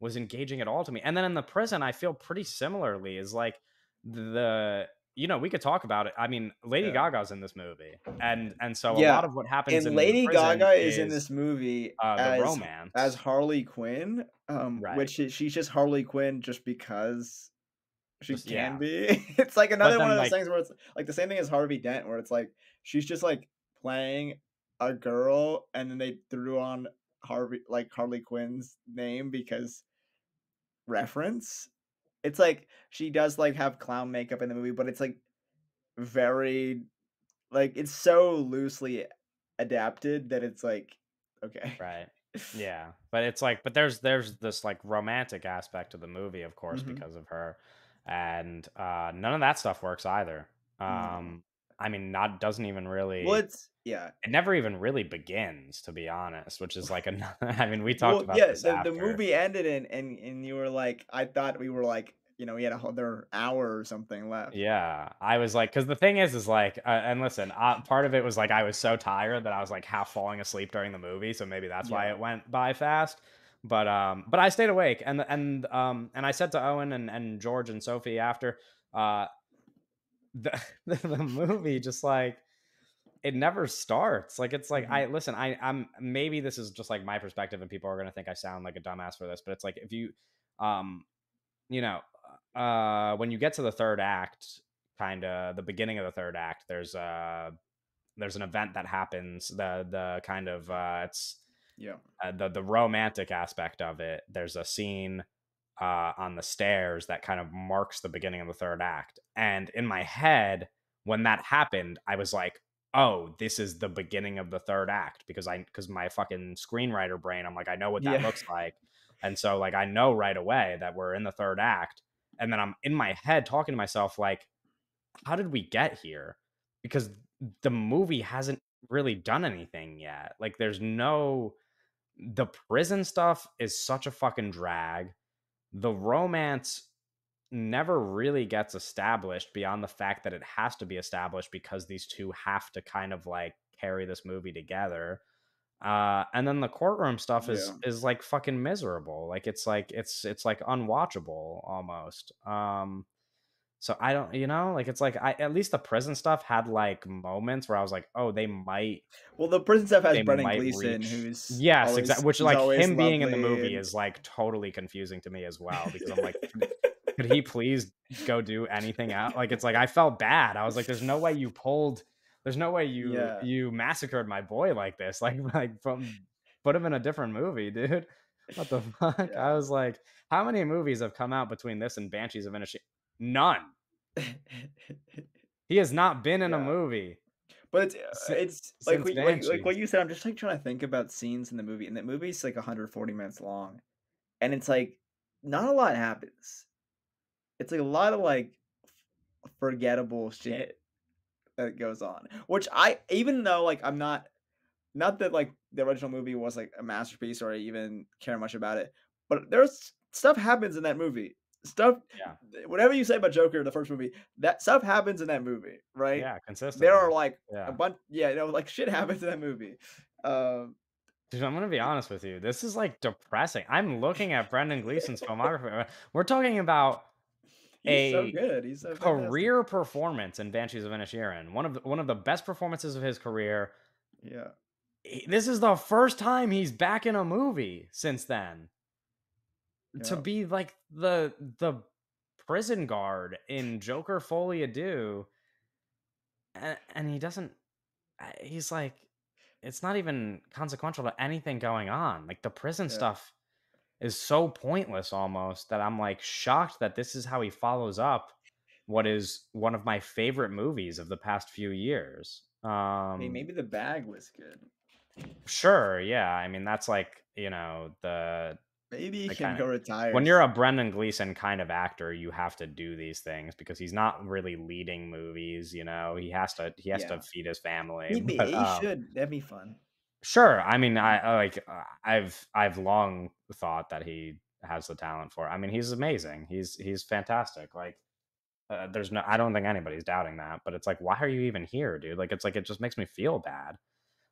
was engaging at all to me. And then in the prison I feel pretty similarly is like the you know, we could talk about it. I mean, Lady Yeah. Gaga's in this movie. And and so a lot of what happens And in Lady Gaga is, in this movie uh, the as romance. as Harley Quinn, um, Right. which is, she's just Harley Quinn just because she Just- can yeah. be. *laughs* it's like another one of those like- things where it's like the same thing as Harvey Dent, where it's like she's just like playing a girl, and then they threw on Harvey like Harley Quinn's name because reference. It's like she does like have clown makeup in the movie, but it's like very like it's so loosely adapted that it's like okay. Right. Yeah. But it's like but there's there's this like romantic aspect of the movie, of course, Mhm. because of her. And uh none of that stuff works either. Um I mean not doesn't even really Well, it's yeah. it never even really begins, to be honest, which is like ano *laughs* I mean, we talked Well, about yeah, this the the movie ended and and and you were like, I thought we were like, you know, we had another hour or something left. Yeah, I was like, because the thing is, is like, uh, and listen, uh, part of it was like I was so tired that I was like half falling asleep during the movie, so maybe that's why it went by fast. But um, but I stayed awake, and and um, and I said to Owen and and George and Sophie after, uh, the *laughs* the movie just like it never starts. Like it's like Mhm. I listen, I I'm maybe this is just like my perspective, and people are gonna think I sound like a dumbass for this, but it's like if you um you know, uh, when you get to the third act, kind of the beginning of the third act, there's uh there's an event that happens. The the kind of uh, it's Yeah. uh, the the romantic aspect of it. There's a scene uh, on the stairs that kind of marks the beginning of the third act, and in my head, when that happened, I was like. Oh, this is the beginning of the third act because I because my fucking screenwriter brain, I'm like, I know what that Yeah. looks like. And so like I know right away that we're in the third act. And then I'm in my head talking to myself like, how did we get here? Because the movie hasn't really done anything yet. Like there's no the prison stuff is such a fucking drag. The romance never really gets established beyond the fact that it has to be established because these two have to kind of like carry this movie together uh and then the courtroom stuff is Yeah. is like fucking miserable like it's like it's it's like unwatchable almost um so i don't you know like it's like i at least the prison stuff had like moments where i was like oh they might Well, the prison stuff has Brendan Gleeson, reach who's yes exactly which like him being in the movie and- is like totally confusing to me as well because i'm like *laughs* could he please go do anything else? Like it's like I felt bad. I was like, there's no way you pulled there's no way you Yeah. you massacred my boy like this. *laughs* Like like from put him in a different movie, dude. *laughs* What the fuck? Yeah. I was like, how many movies have come out between this and Banshees of Inisherin? None. *laughs* He has not been in a movie. But it's uh, Si- it's like since what, like, like what you said. I'm just like trying to think about scenes in the movie, and the movie's like 140 minutes long, and it's like not a lot happens. It's like a lot of like forgettable shit that goes on. Which I even though like I'm not not that like the original movie was like a masterpiece or I even care much about it, but there's stuff happens in that movie. Stuff, Yeah. whatever you say about Joker, the first movie, that stuff happens in that movie, right? Yeah, consistent. there are like yeah. a bunch yeah you know like shit *laughs* happens in that movie um Dude, I'm gonna be honest with you. This is like depressing. I'm looking *laughs* at Brendan Gleeson's *laughs* filmography. We're talking about he's so A good he's so fantastic. career performance in Banshees of Inisherin. One of the, one of the best performances of his career. yeah This is the first time he's back in a movie since then. To be like the the prison guard in Joker Folie à Deux, and, and he doesn't. He's like, it's not even consequential to anything going on. Like the prison Yeah. stuff is so pointless almost that I'm like shocked that this is how he follows up what is one of my favorite movies of the past few years. Um, i mean maybe the bag was good sure, yeah. I mean, that's like you know the maybe he can go retire when you're a Brendan Gleeson kind of actor, you have to do these things because he's not really leading movies. You know, he has to he has Yeah. to feed his family. he, *laughs* be, but, he um, should that'd be fun Sure. I mean, I like uh, I've I've long thought that he has the talent for. it. I mean, he's amazing. He's he's fantastic. Like uh, there's no I don't think anybody's doubting that, but it's like why are you even here, dude? Like it's like it just makes me feel bad.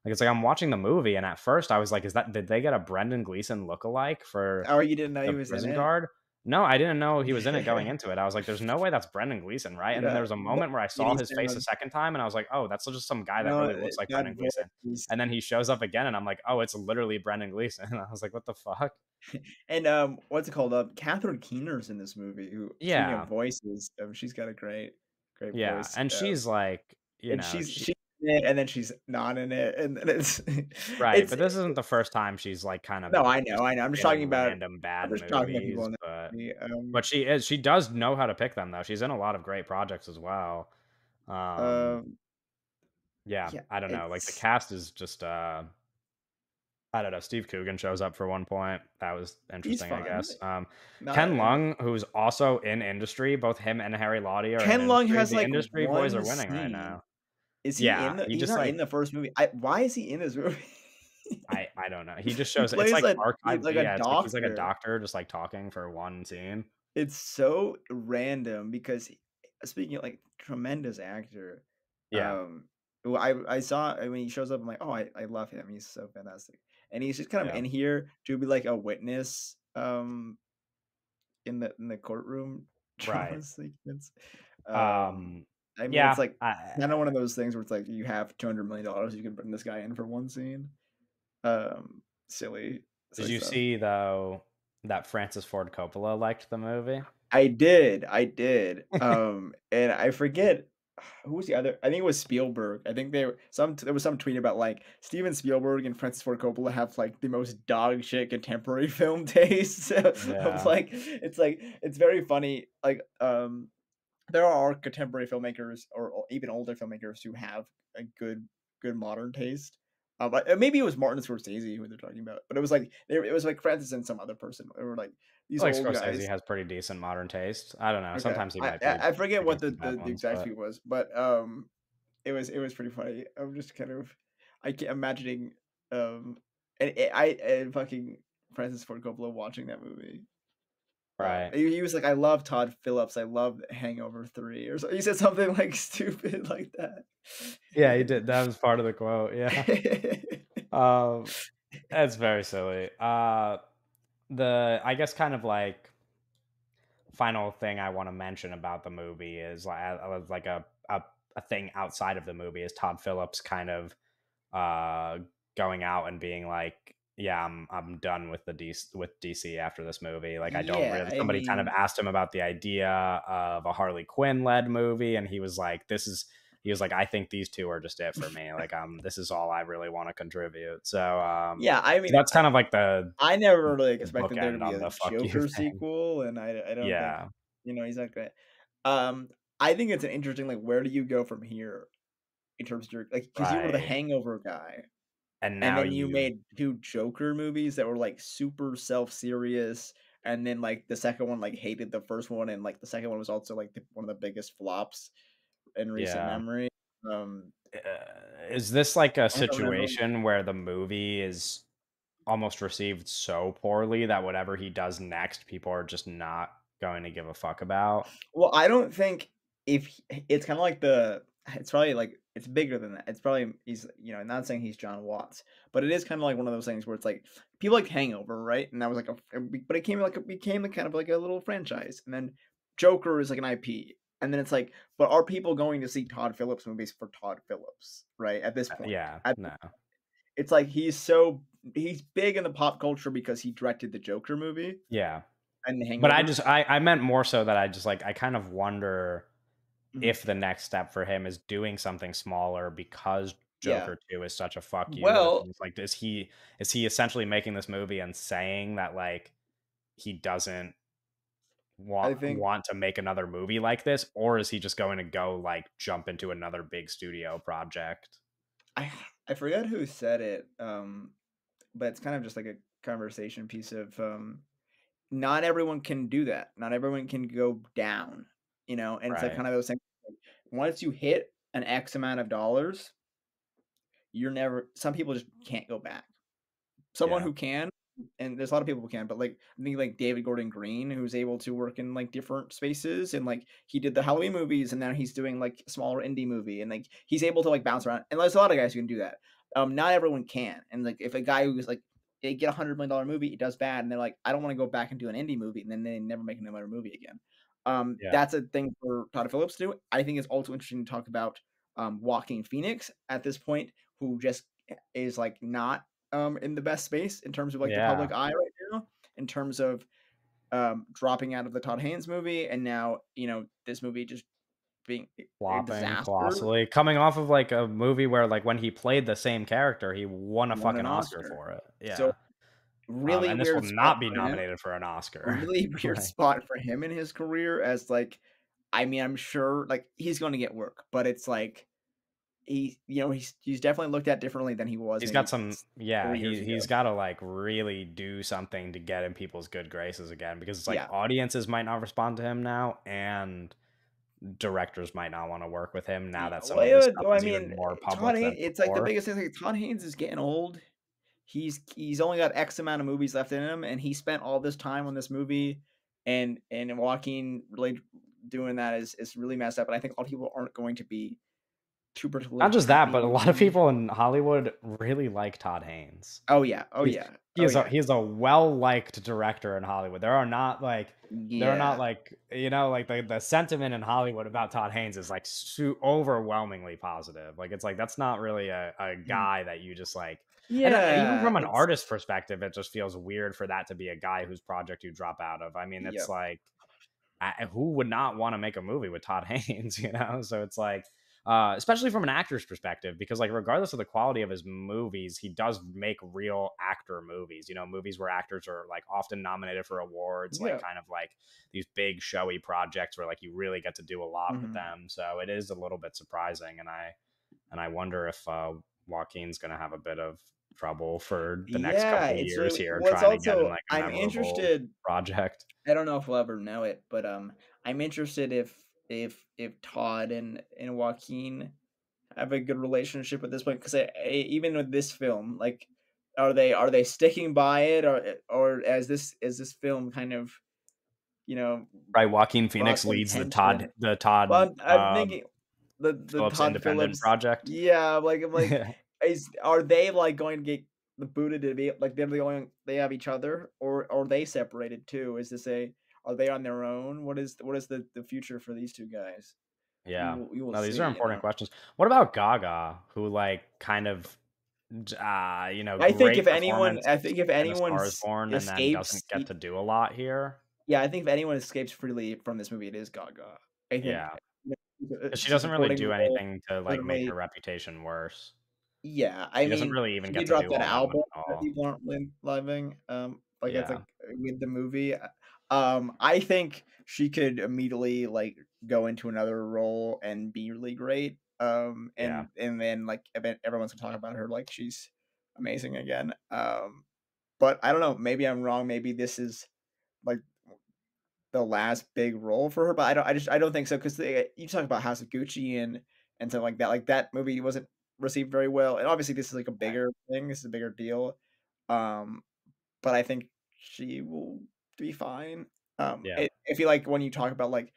Like it's like I'm watching the movie and at first I was like is that did they get a Brendan Gleeson lookalike for oh you didn't know he was prison guard? No, I didn't know he was in it *laughs* going into it. I was like, "There's no way that's Brendan Gleeson, right?" And then there was a moment where I saw his face a second time, and I was like, "Oh, that's just some guy that No, really looks like Brendan voice Gleeson." And then he shows up again, and I'm like, "Oh, it's literally Brendan Gleeson." *laughs* And I was like, "What the fuck?" *laughs* and um what's it called uh catherine keener's in this movie who Yeah. voices um, she's got a great great Yeah, voice and uh, she's like, you and know, she's she- she it, and then she's not in it, and then it's *laughs* Right, it's but this isn't the first time she's, like, kind of No, I know, I know, I'm just in talking about random bad just talking about people movies, but movie, um but she is she does know how to pick them, though, she's in a lot of great projects as well. Um Um yeah, Yeah, I don't know, like, the cast is just, uh I don't know, Steve Coogan shows up for one point, that was interesting, I guess, um, Ken and Leung, who's also in Industry, both him and Harry Lawtey are Ken Industry, has, the like, Industry boys are 1 winning right now. Is he Yeah, in the he he's just, not in the 1st movie. I why is he in this movie? *laughs* I I don't know, he just He shows it's plays like archive like yeah, it's like he's like a doctor. just, like, talking for one scene. It's so random because speaking of, like, tremendous actor, Yeah. um, I I saw I mean, he shows up, I'm like, "Oh, I I love him, he's so fantastic." And he's just kind of Yeah. in here to be, like, a witness, um in the in the courtroom *laughs* Right. Um, Um, I mean, it's, like, I kinda one of those things where it's, like, you have $200,000,000, you can bring this guy in for 1 scene. Um, silly Did you stuff. see, though, that Francis Ford Coppola liked the movie? I did, I did, *laughs* um, and I forget *sighs* who was the other I think it was Spielberg, I think there some there was some tweet about, like, Steven Spielberg and Francis Ford Coppola have, like, the most dog shit contemporary *laughs* film tastes *laughs* of, Yeah. like it's, like it's very funny, like, um, there are contemporary filmmakers or or even older filmmakers who have a good good modern taste. But uh, maybe it was Martin Scorsese who they're talking about, but it was, like it it was, like, Francis and some other person. They were, like, these feel old Scorsese guys has pretty decent modern taste, I don't know, Okay, sometimes he I might I be I forget what the producing bad the the exact but tweet was, but, um, it was it was pretty funny. I'm just kind of I ca imagining, um, and I I and fucking Francis Ford Coppola watching that movie. Right. he he was like, "I love Todd Phillips, I love Hangover 3," or so he said something, like, *laughs* stupid like that. Yeah, he did, that was part of the quote, yeah. *laughs* Um, that's very silly. Uh, the I guess kind of, like final thing I wanna mention about the movie is, li uh, like a a a thing outside of the movie is Todd Phillips kind of, uh, going out and being like, "Yeah, I'm I'm done with the DC with DC after this movie," like, I don't Yeah, really I somebody kind of asked him about the idea of a Harley Quinn-led movie, and he was like, "This is" he was like, "I think these 2 are just it for me, like, um, *laughs* this is all I really wanna contribute." So, um, Yeah, I so mean, that's kind of like the I never really expected there to be a the Joker *laughs* sequel, and I I don't think Yeah. you know, he's not gonna um, I think it's an interesting, like, where do you go from here in terms of your like, 'cause you were the Hangover guy, And and then you you made 2 Joker movies that were, like, super self-serious, and then, like, the 2nd one, like, hated the 1st one, and, like, the 2nd one was also, like, the one of the biggest flops in recent Yeah. memory, um Uh, is this like a situation where the movie is almost received so poorly that whatever he does next, people are just not going to give a fuck about? Well, I don't think if it's kinda like the it's probably, like it's bigger than that. It's probably he's you know, not saying he's Jon Watts, but it is kinda like one of those things where it's like, people like Hangover, right? And that was like a but it came like it became a kind of like a little franchise, and then Joker is like an IP, and then it's like, but are people going to see Todd Phillips movies for Todd Phillips, right? At this Uh, point. yeah, At no. it's like he's so he's big in the pop culture because he directed the Joker movie Yeah. and The But I just I I meant more so that I just, like I kind of wonder. If the next step for him is doing something smaller because Yeah. Joker 2 is such a "fuck you," Well like, is he is he essentially making this movie and saying that, like, he doesn't want think want to make another movie like this, or is he just going to go, like, jump into another big studio project? I I forget who said it, um, but it's kind of just like a conversation piece of, um, not everyone can do that. Not everyone can go down, you know? And it's like kind of those things, once you hit an X amount of dollars you're never some people just can't go back. Someone Yeah. who can, and there's a lot of people who can, but, like, I think, like, David Gordon Green, who's able to work in, like, different spaces, and, like, he did the Halloween movies, and now he's doing, like, a smaller indie movie, and, like, he's able to, like, bounce around, and there's a lot of guys who can do that. Um, not everyone can, and, like, if a guy who's, like they get a $100,000,000 movie, it does bad, and they're like, "I don't wanna go back and do an indie movie," and then they never make another movie again. Um, Yeah. that's a thing for Todd Phillips to do. I think it's also interesting to talk about, um, Joaquin Phoenix at this point, who just is, like, not, um, in the best space in terms of, like, the public eye right now, in terms of, um, dropping out of the Todd Haynes movie, and now, you know, this movie just being Flopping colossally, coming off of like a movie where like when he played the same character, he won a Won fucking Oscar, Oscar. for it. Yeah. So Um, really and this will not be nominated for an Oscar. *laughs* Really weird Like, spot for him in his career as like I mean, I'm sure like he's going to get work, but it's like he you know, he's he's definitely looked at differently than he was He's got some yeah, four he's got to like really do something to get in people's good graces again because it's like Yeah. audiences might not respond to him now and directors might not want to work with him now that some well, of this well, I mean, more Todd public Haynes, it's like the biggest thing. Like Todd Haynes is getting old. He's he's only got X amount of movies left in him, and he spent all this time on this movie, and and Joaquin really doing that is is really messed up. And I think a lot of people aren't going to be too particularly Not just that, but a lot of people in Hollywood really like Todd Haynes. Oh yeah, oh He- yeah, He oh yeah, a he is a well liked director in Hollywood. There are not like there are not like you know like the, the sentiment in Hollywood about Todd Haynes is like su- overwhelmingly positive. Like it's like that's not really a, a mm. guy that you just like. Uh, even Hmm. From an artist perspective, it just feels weird for that to be a guy whose project you drop out of. I mean, it's like I, who would not want to make a movie with Todd *laughs* Haynes, you know? So it's like, uh, especially from an actor's perspective, because like regardless of the quality of his movies, he does make real actor movies. You know, movies where actors are like often nominated for awards, Yeah. like kind of like these big showy projects where like you really get to do a lot with Mhm. them. So it is a little bit surprising, and I and I wonder if uh, Joaquin's going to have a bit of trouble for the next yeah, couple years really, here well, trying to get in also like a I'm interested. project. I don't know if we'll ever know it, but um, I'm interested if if if Todd and and Joaquin have a good relationship at this point because even with this film, like, are they are they sticking by it or or as this is this film kind of, you know, Right, Joaquin Phoenix leads the Todd the Todd well, I'm, I'm um, thinking the the Todd Independent Phillips Project. Yeah, like I'm like *laughs* is are they like going to get the booted to be like they're the only they have each other or or are they separated too? Is this a are they on their own? What is what is the the future for these two guys? Yeah. we will No, these see, are you important know? questions. What about Gaga, who like kind of uh, you know, I think if anyone, I think if anyone Star Is s- Born and then escapes, doesn't get to do a lot here. yeah, I think if anyone escapes freely from this movie, it is Gaga. I think Yeah. you know, she doesn't really do anything to like make her reputation worse. Yeah, I doesn't mean, really even get did to drop do that all that much album at that people aren't li- loving. Um, like it's Yeah. like with the movie. uh, Um, I think she could immediately like go into another role and be really great. Um, and Yeah. and then like ev- everyone's gonna talk about her like she's amazing again. Um, but I don't know. Maybe I'm wrong. Maybe this is like the last big role for her. But I don't. I just I don't think so because you talk about House of Gucci and and stuff like that. Like that movie wasn't received very well, and obviously this is like a bigger thing. This is a bigger deal. Um, but I think she will be fine. Um, Yeah. I, I feel like when you talk about like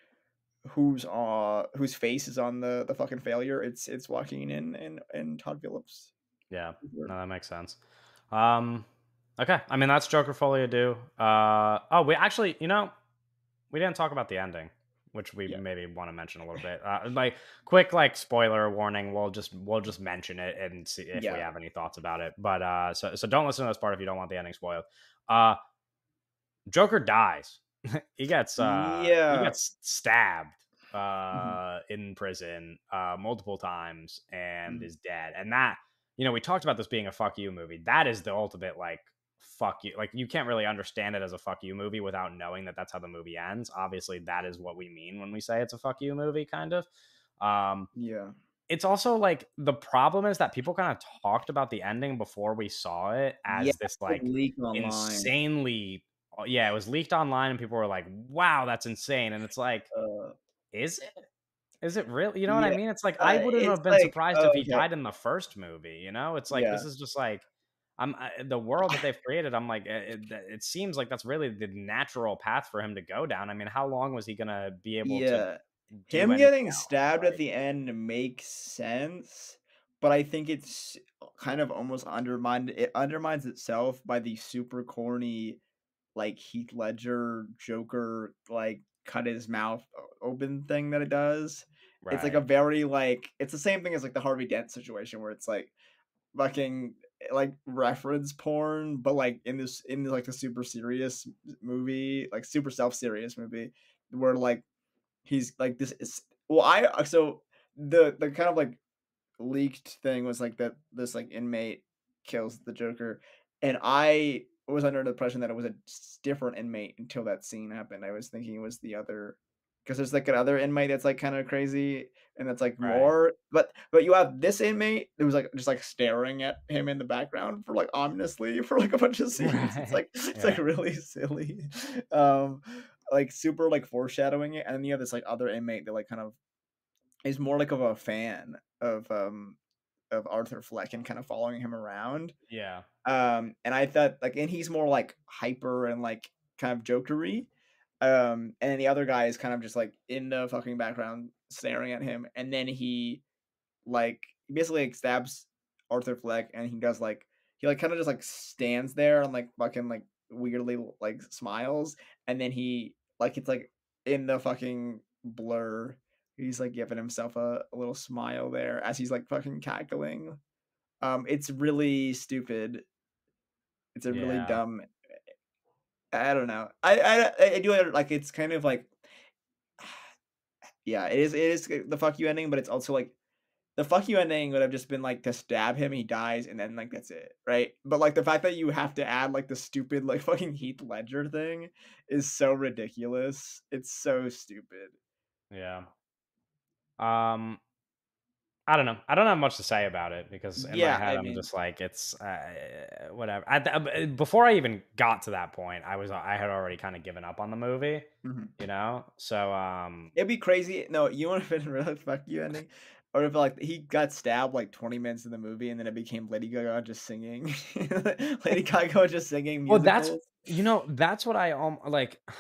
who's uh whose face is on the the fucking failure, it's it's Joaquin and and and Todd Phillips. Yeah. No, that makes sense. Um, okay. I mean, that's Joker Folie à Deux. Uh, oh, we actually, you know, we didn't talk about the ending, which we Yeah. maybe want to mention a little bit. *laughs* Uh, like, quick, like spoiler warning. We'll just we'll just mention it and see if Yeah. we have any thoughts about it. But uh, so so don't listen to this part if you don't want the ending spoiled. Uh, Joker dies. *laughs* he gets uh, Yeah. he gets stabbed uh in prison uh multiple times and Mhm. is dead and that you know we talked about this being a fuck you movie that is the ultimate like fuck you like you can't really understand it as a fuck you movie without knowing that that's how the movie ends obviously that is what we mean when we say it's a fuck you movie kind of um Yeah. it's also like the problem is that people kind of talked about the ending before we saw it as Yeah, this like insanely uh, yeah it was leaked online and people were like wow that's insane and it's like Uh, is it? Is it real? You know what I mean? It's like I uh, wouldn't it's have been like, surprised oh, if he okay. died in the first movie. You know, it's like this is just like I'm I, the world that they've created. I'm like eh, it, it, it seems like that's really the natural path for him to go down. I mean, how long was he gonna be able to? yeah. do Him getting else? stabbed at the end makes sense, but I think it's uh, kind of almost undermined. It undermines itself by the super corny, like Heath Ledger Joker, like cut his mouth open thing that it does. It's like a very like it's the same thing as like the Harvey Dent situation where it's like fucking like reference porn, but like in this in like the super serious movie, like super self serious movie, where like he's like this is Well, I uh, so the the kind of like leaked thing was like that this like inmate kills the Joker, and I was under the impression that it was a different inmate until that scene happened. I was thinking it was the other because there's like another inmate that's like kind of crazy and that's like Right. more but but you have this inmate who's like just like staring at him in the background for like ominously *laughs* for like a bunch of *laughs* scenes. It's like it's like really silly. *laughs* Um like super like foreshadowing it and then you have this like other inmate that like kind of is more like of a fan of um of Arthur Fleck and kind of following him around. Yeah. Um, and I thought like, and he's more like hyper and like kind of jokery. Um, and then the other guy is kind of just like in the fucking background staring at him, and then he like basically like stabs Arthur Fleck, and he does like he like kind of just like stands there and like fucking like weirdly like smiles, and then he like it's like in the fucking blur. He's like giving himself a, a little smile there as he's like fucking cackling. Um, it's really stupid. It's a really dumb. I don't know. I I I do like it's kind of like *sighs* yeah, it is it is the fuck you ending, but it's also like the fuck you ending would have just been like to stab him, he dies, and then like that's it, right? But like the fact that you have to add like the stupid like *laughs* fucking Heath Ledger thing is so ridiculous. It's so stupid. Yeah. Um, I don't know. I don't have much to say about it because in my Yeah, head I I'm mean, just like it's uh, whatever. I, th- uh, before I even got to that point, I was I had already kind of given up on the movie, mhm. you know. So um, it'd be crazy. No, you want to been really fuck you ending, or if like he got stabbed like twenty minutes in the movie, and then it became Lady Gaga just singing, *laughs* Lady Gaga just singing well, that's you know that's what I um like. *sighs*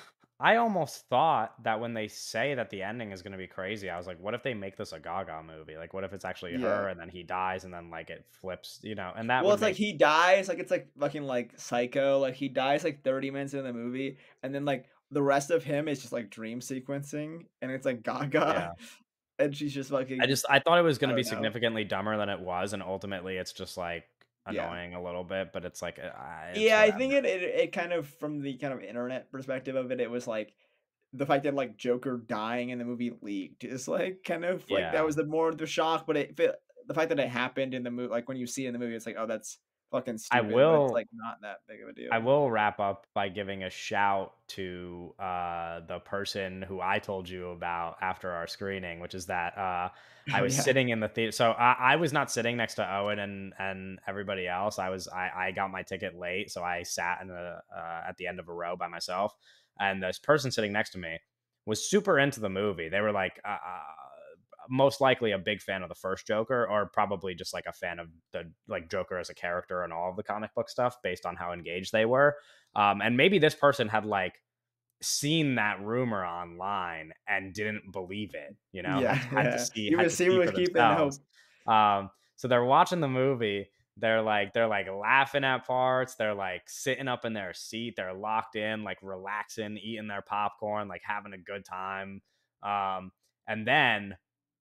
I almost thought that when they say that the ending is going to be crazy, I was like, what if they make this a Gaga movie? Like, what if it's actually Yeah. her and then he dies and then like it flips, you know? And that Well, it's like he dies, like it's like fucking like Psycho, like he dies like 30 minutes in the movie, and then like the rest of him is just like dream sequencing, and it's like yeah. Gaga, *laughs* and she's just fucking. I just I thought it was gonna be know. significantly dumber than it was, and ultimately it's just like Yeah. annoying a little bit, but it's like uh, I- it's Yeah, I think it, it it kind of from the kind of internet perspective of it, it was like the fact that like Joker dying in the movie leaked is like kind of like that was the more the shock, but it fe- the fact that it happened in the movie, like when you see it in the movie, it's like oh that's fucking I stupid, it's will like not that big of a I deal. I will wrap up by giving a shout to uh, the person who I told you about after our screening, which is that uh, *laughs* I was yeah. sitting in the theater. So I, I was not sitting next to Owen and and everybody else. I was I, I got my ticket late, so I sat in the uh, at the end of a row by myself. And this person sitting next to me was super into the movie. They were like. Most likely a big fan of the first Joker, or probably just like a fan of the like Joker as a character and all of the comic book stuff, based on how engaged they were. Um, and maybe this person had like seen that rumor online and didn't believe it, you know, had Yeah, *laughs* had to yeah. see You had were to seeing see was keeping hope. Um, so they're watching the movie. They're like they're like laughing at parts. They're like sitting up in their seat. They're locked in, like relaxing, eating their popcorn, like having a good time. Um, and then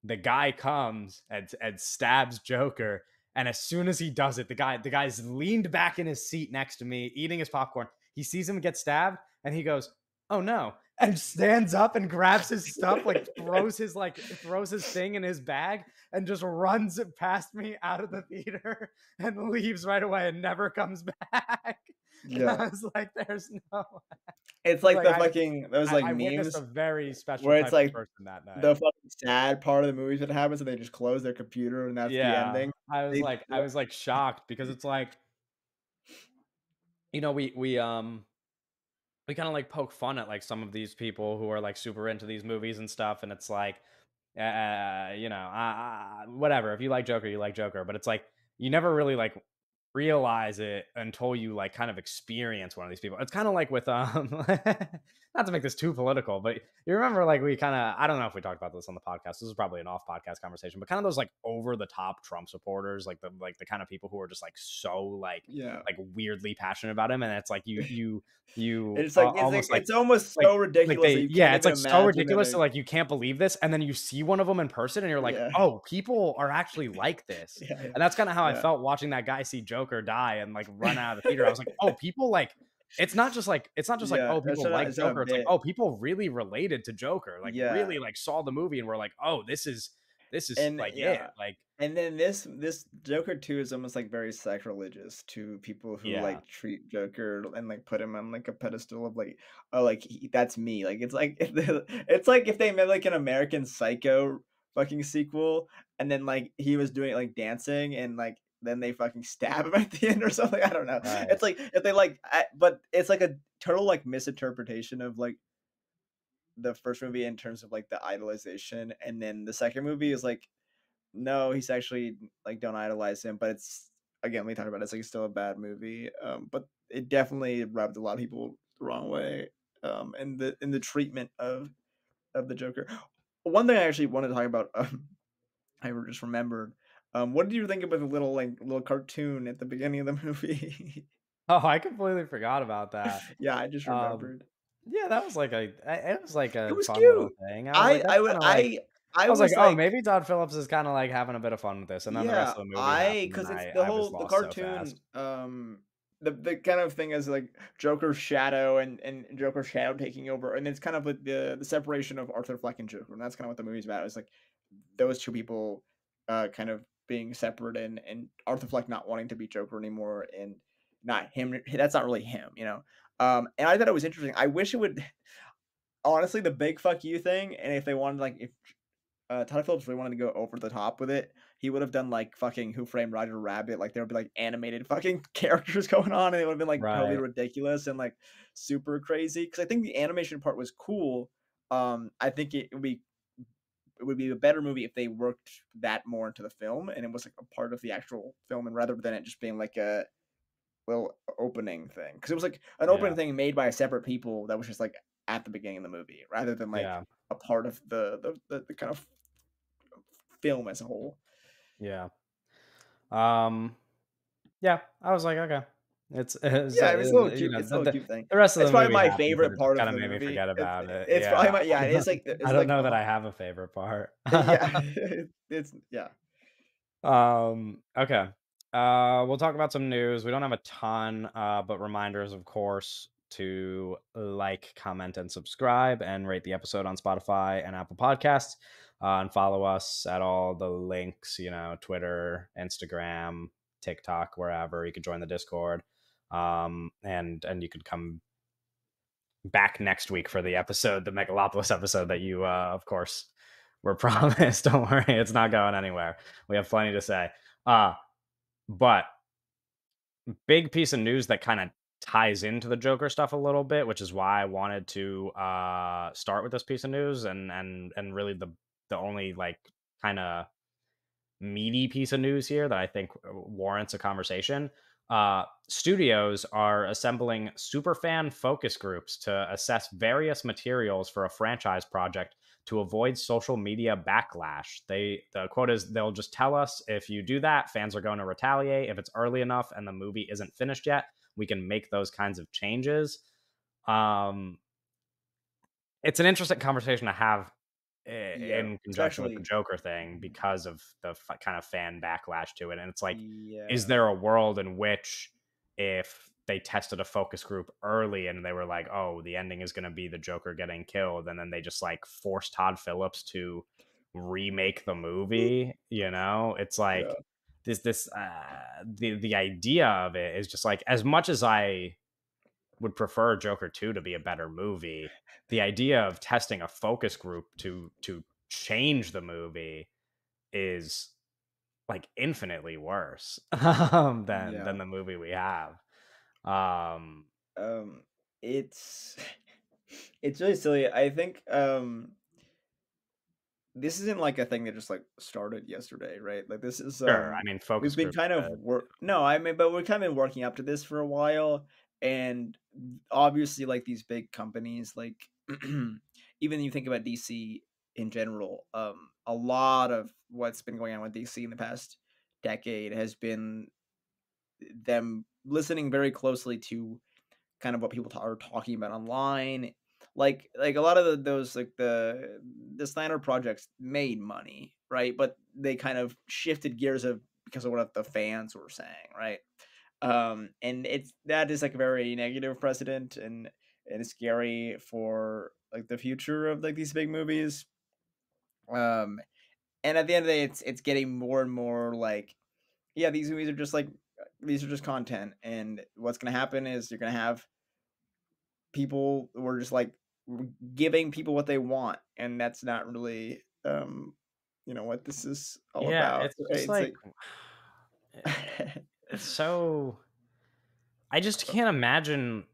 the guy comes and and stabs Joker. And as soon as he does it, the guy the guy's leaned back in his seat next to me, eating his popcorn. He sees him get stabbed, and he goes, "Oh no!" and stands up and grabs his stuff, like throws his like throws his thing in his bag, and just runs past me out of the theater *laughs* and leaves right away and never comes *laughs* back. And I Yeah. was like, "There's no." *laughs* It's like like, the I fucking those I, like I a memes very special where type it's of like person that night. the fucking sad part of the movies that happens and they just close their computer and that's the ending. I was They like, I was like shocked because it's like, you know, we we um we kind of like poke fun at like some of these people who are like super into these movies and stuff, and it's like, uh, you know, uh, whatever. If you like Joker, you like Joker, but it's like you never really like realize it until you like kind of experience one of these people. It's kind of like with um *laughs* not to make this too political, but you remember like we kind of I don't know if we talked about this on the podcast. This is probably an off podcast conversation, but kind of those like over the top Trump supporters, like the like the kind of people who are just like so like yeah. like weirdly passionate about him and it's like you you you It's uh, like it's almost like it's almost so like ridiculous they yeah it's like so that ridiculous so like you can't believe this and then you see one of them in person and you're like Yeah. oh people are actually like *laughs* this Yeah, and that's kind of how I felt watching that guy see Joker die and like run out of the theater. I was like, oh, *laughs* people like it's not just like it's not just like oh people like it's not a Joker. It's like oh people really related to Joker. Like Yeah. really like saw the movie and were like oh this is this is And, like yeah. it. Like And then this this Joker two is almost like very sacrilegious to people who Yeah. like treat Joker and like put him on like a pedestal of like oh like he, that's me like it's like *laughs* it's like if they made like an American Psycho fucking sequel and then like he was doing like dancing and like then they fucking stab him *laughs* at the end or something I don't know Right. it's like if they like I, but it's like a total like misinterpretation of like the first movie in terms of like the idolization and then the second movie is like no he's actually like don't idolize him but it's again we talked about it, it's like still a bad movie um but it definitely rubbed a lot of people the wrong way um in the in the treatment of of the joker one thing i actually wanted to talk about *laughs* um i just remembered um what did you think about the little like little cartoon at the beginning of the *laughs* movie oh I completely forgot about that. *laughs* yeah i just Um, remembered Yeah, that was like a it was like a was fun little cute. thing. i was like, i that's would kinda like- i i I was, was like, oh, maybe Todd Phillips is kind of like having a bit of fun with this, and then the rest of the movie. I because it's I- the I was whole the lost so cartoon. um, the the kind of thing is like Joker's shadow and and Joker's shadow taking over, and it's kind of like the the separation of Arthur Fleck and Joker, and that's kind of what the movie's about. It's like those two people, uh, kind of being separate, and and Arthur Fleck not wanting to be Joker anymore, and not him. That's not really him, you know. Um, and I thought it was interesting. I wish it would. *laughs* Honestly, the big fuck you thing, and if they wanted like if uh, Todd Phillips really wanted to go over the top with it, he would have done like fucking Who Framed Roger Rabbit. Like there would be like animated fucking *laughs* characters going on, and it would have been like totally ridiculous and like super crazy. Because I think the animation part was cool. Um, I think it would be it would be a better movie if they worked that more into the film and it was like a part of the actual film, and rather than it just being like a little opening thing. Because it was like an opening Yeah. thing made by separate people that was just like at the beginning of the movie, rather than like yeah, a part of the the, the, the kind of film as a whole. yeah, um, yeah. I was like, okay, it's, *laughs* it's Yeah, it's a little you cute. know, it's a little the, cute thing. the rest of It's probably my happens, favorite it part kind of the made movie. me forget It's- about it. it's probably my- yeah, it's like- *laughs* it's I don't like- know that I *laughs* have a favorite part. yeah, it's yeah. Um. Okay. Uh, we'll talk about some news. We don't have a ton, uh, but reminders, of course, to like, comment, and subscribe, and rate the episode on Spotify and Apple Podcasts, uh, and follow us at all the links. You know, Twitter, Instagram, TikTok, wherever. You can join the Discord, um, and and you could come back next week for the episode, the Megalopolis episode that you, uh, of course, were *laughs* promised. Don't worry, it's not going anywhere. We have plenty to say. Uh, but big piece of news that kind of ties into the Joker stuff a little bit, which is why I wanted to uh start with this piece of news and and and really the the only like kind of meaty piece of news here that I think warrants a conversation. Uh, studios are assembling superfan focus groups to assess various materials for a franchise project to avoid social media backlash. They the quote is they'll just tell us if you do that, fans are going to retaliate. If it's early enough and the movie isn't finished yet, we can make those kinds of changes. Um, it's an interesting conversation to have Yeah, in conjunction with the Joker thing because of the f- kind of fan backlash to it. And it's like, yeah. is there a world in which if they tested a focus group early and they were like, oh, the ending is going to be the Joker getting killed, and then they just like forced Todd Phillips to remake the movie? You know, it's like Yeah. this this uh, the the idea of it is just like as much as I would prefer Joker 2 to be a better movie, the idea of testing a focus group to to change the movie is like infinitely worse *laughs* um, than Yeah. than the movie we have. Um, um it's *laughs* it's really silly i think um this isn't like a thing that just like started yesterday right like this is sure, um, I mean, focus we've been group, kind of work no i mean but we've kind of been working up to this for a while and obviously like these big companies like *clears throat* even you think about dc in general um a lot of what's been going on with dc in the past decade has been them listening very closely to kind of what people are talking about online like like a lot of the, those like the the Snyder projects made money, right? But they kind of shifted gears of because of what the fans were saying, right? Um, and it's that is like a very negative precedent and and scary for like the future of like these big movies. Um, and at the end of the day, it's it's getting more and more like, yeah, these movies are just like these are just content, and what's gonna happen is you're gonna have people who are just like giving people what they want, and that's not really um, you know what this is all Yeah, about. it's It's like like *sighs* it's so I just can't imagine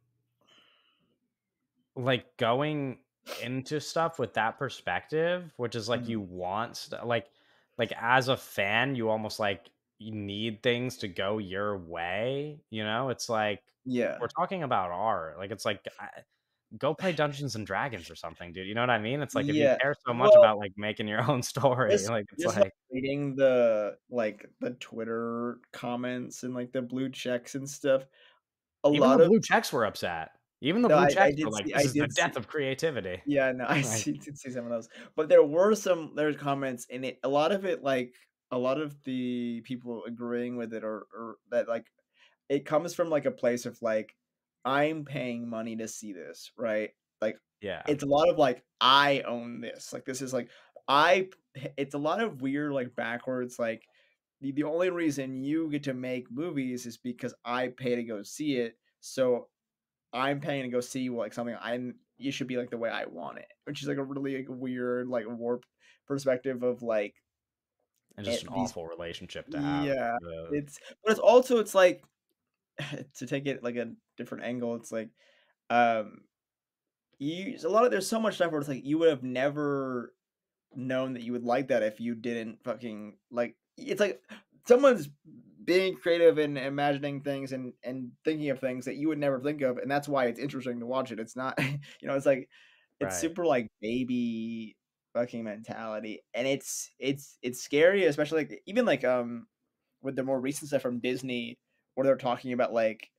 like going into stuff with that perspective, which is like you Mhm. want st- like like as a fan, you almost like you need things to go your way, you know? It's like yeah. we're talking about art. Like it's like I, go play Dungeons and Dragons or something, dude. You know what I mean? It's like if you care so much Well, about like making your *laughs* own story, Just like it's like, like reading the like, the Twitter comments and, like, the blue checks and stuff, a even the lot of blue checks were upset. Even the no, blue I I checks were like, see "This I is the death see of creativity." yeah, no, *laughs* I Like, see did see some of those, but there were some there's comments and it a lot of it, like a lot of the people agreeing with it or or that, like, it comes from, like, a place of, like, "I'm paying money to see this," right? Like, yeah, it's a lot of, like, "I own this," like, this is, like, I, it's a lot of weird, like, backwards, like, the the only reason you get to make movies is because I pay to go see it, so I'm paying to go see, like, something I'm it should be, like, the way I want it, which is, like, a really, like, weird, like, warped perspective of, like, and just an these awful relationship to have. Yeah, The it's but it's also it's, like, *laughs* to take it, like, a different angle, it's, like, um, you a lot of there's so much stuff where it's, like, you would have never known that you would like that if you didn't fucking like it's like someone's being creative and imagining things and and thinking of things that you would never think of and that's why it's interesting to watch it it's not *laughs* you know it's like it's right, super like baby fucking mentality and it's it's it's scary especially like even like um with the more recent stuff from disney where they're talking about like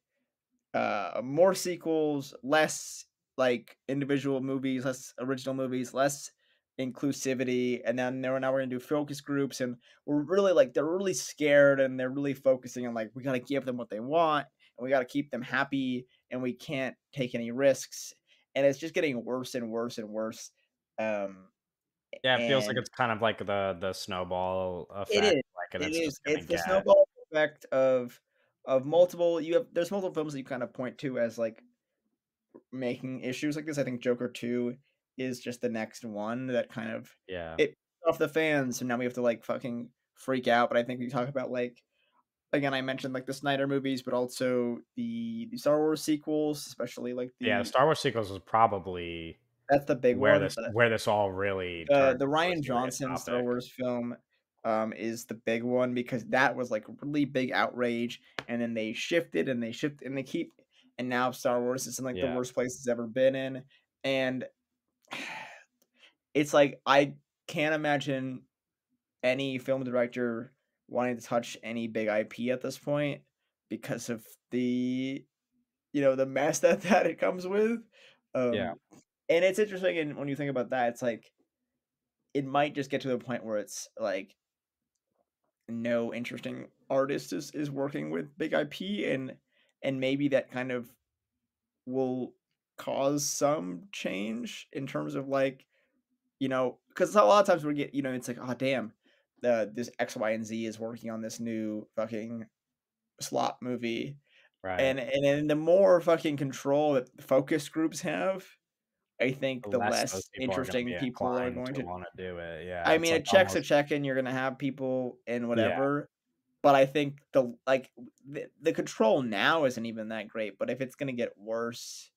uh more sequels less like individual movies less original movies less inclusivity and then now now we're gonna do focus groups and we're really like they're really scared and they're really focusing on like we gotta give them what they want and we gotta keep them happy and we can't take any risks and it's just getting worse and worse and worse um yeah. It feels like it's kind of like the the snowball effect, is like, and it it's is it's the get snowball effect of of multiple you have there's multiple films that you kind of point to as like making issues like this. I think Joker 2 is just the next one that kind of yeah, it off the fans, so now we have to like fucking freak out. But I think we talk about like again, I mentioned like the Snyder movies, but also the the Star Wars sequels, especially like the, yeah. The Star Wars sequels was probably that's the big where one. this where this all really uh, the, the Rian Johnson Star. Wars film um is the big one because that was like really big outrage and then they shifted and they shift and they keep and now Star Wars is in like the worst place it's ever been in and *sighs* it's like I can't imagine any film director wanting to touch any big IP at this point because of the you know the mess *laughs* that that it comes with. yeah, Um, and it's interesting, and when you think about that, it's like it might just get to the point where it's like no interesting artist is is working with big IP, and and maybe that kind of will cause some change in terms of like You know, because a lot of times we get, you know, it's like, "Oh, damn, the this X, Y, and Z is working on this new fucking slot movie," right. and and then the more fucking control that focus groups have, I think the less less people are interesting people are going to to wanna do it. Yeah, I mean, a like check's a check, and you're gonna have people and yeah. whatever, but I think the like, the the control now isn't even that great, but if it's gonna get worse,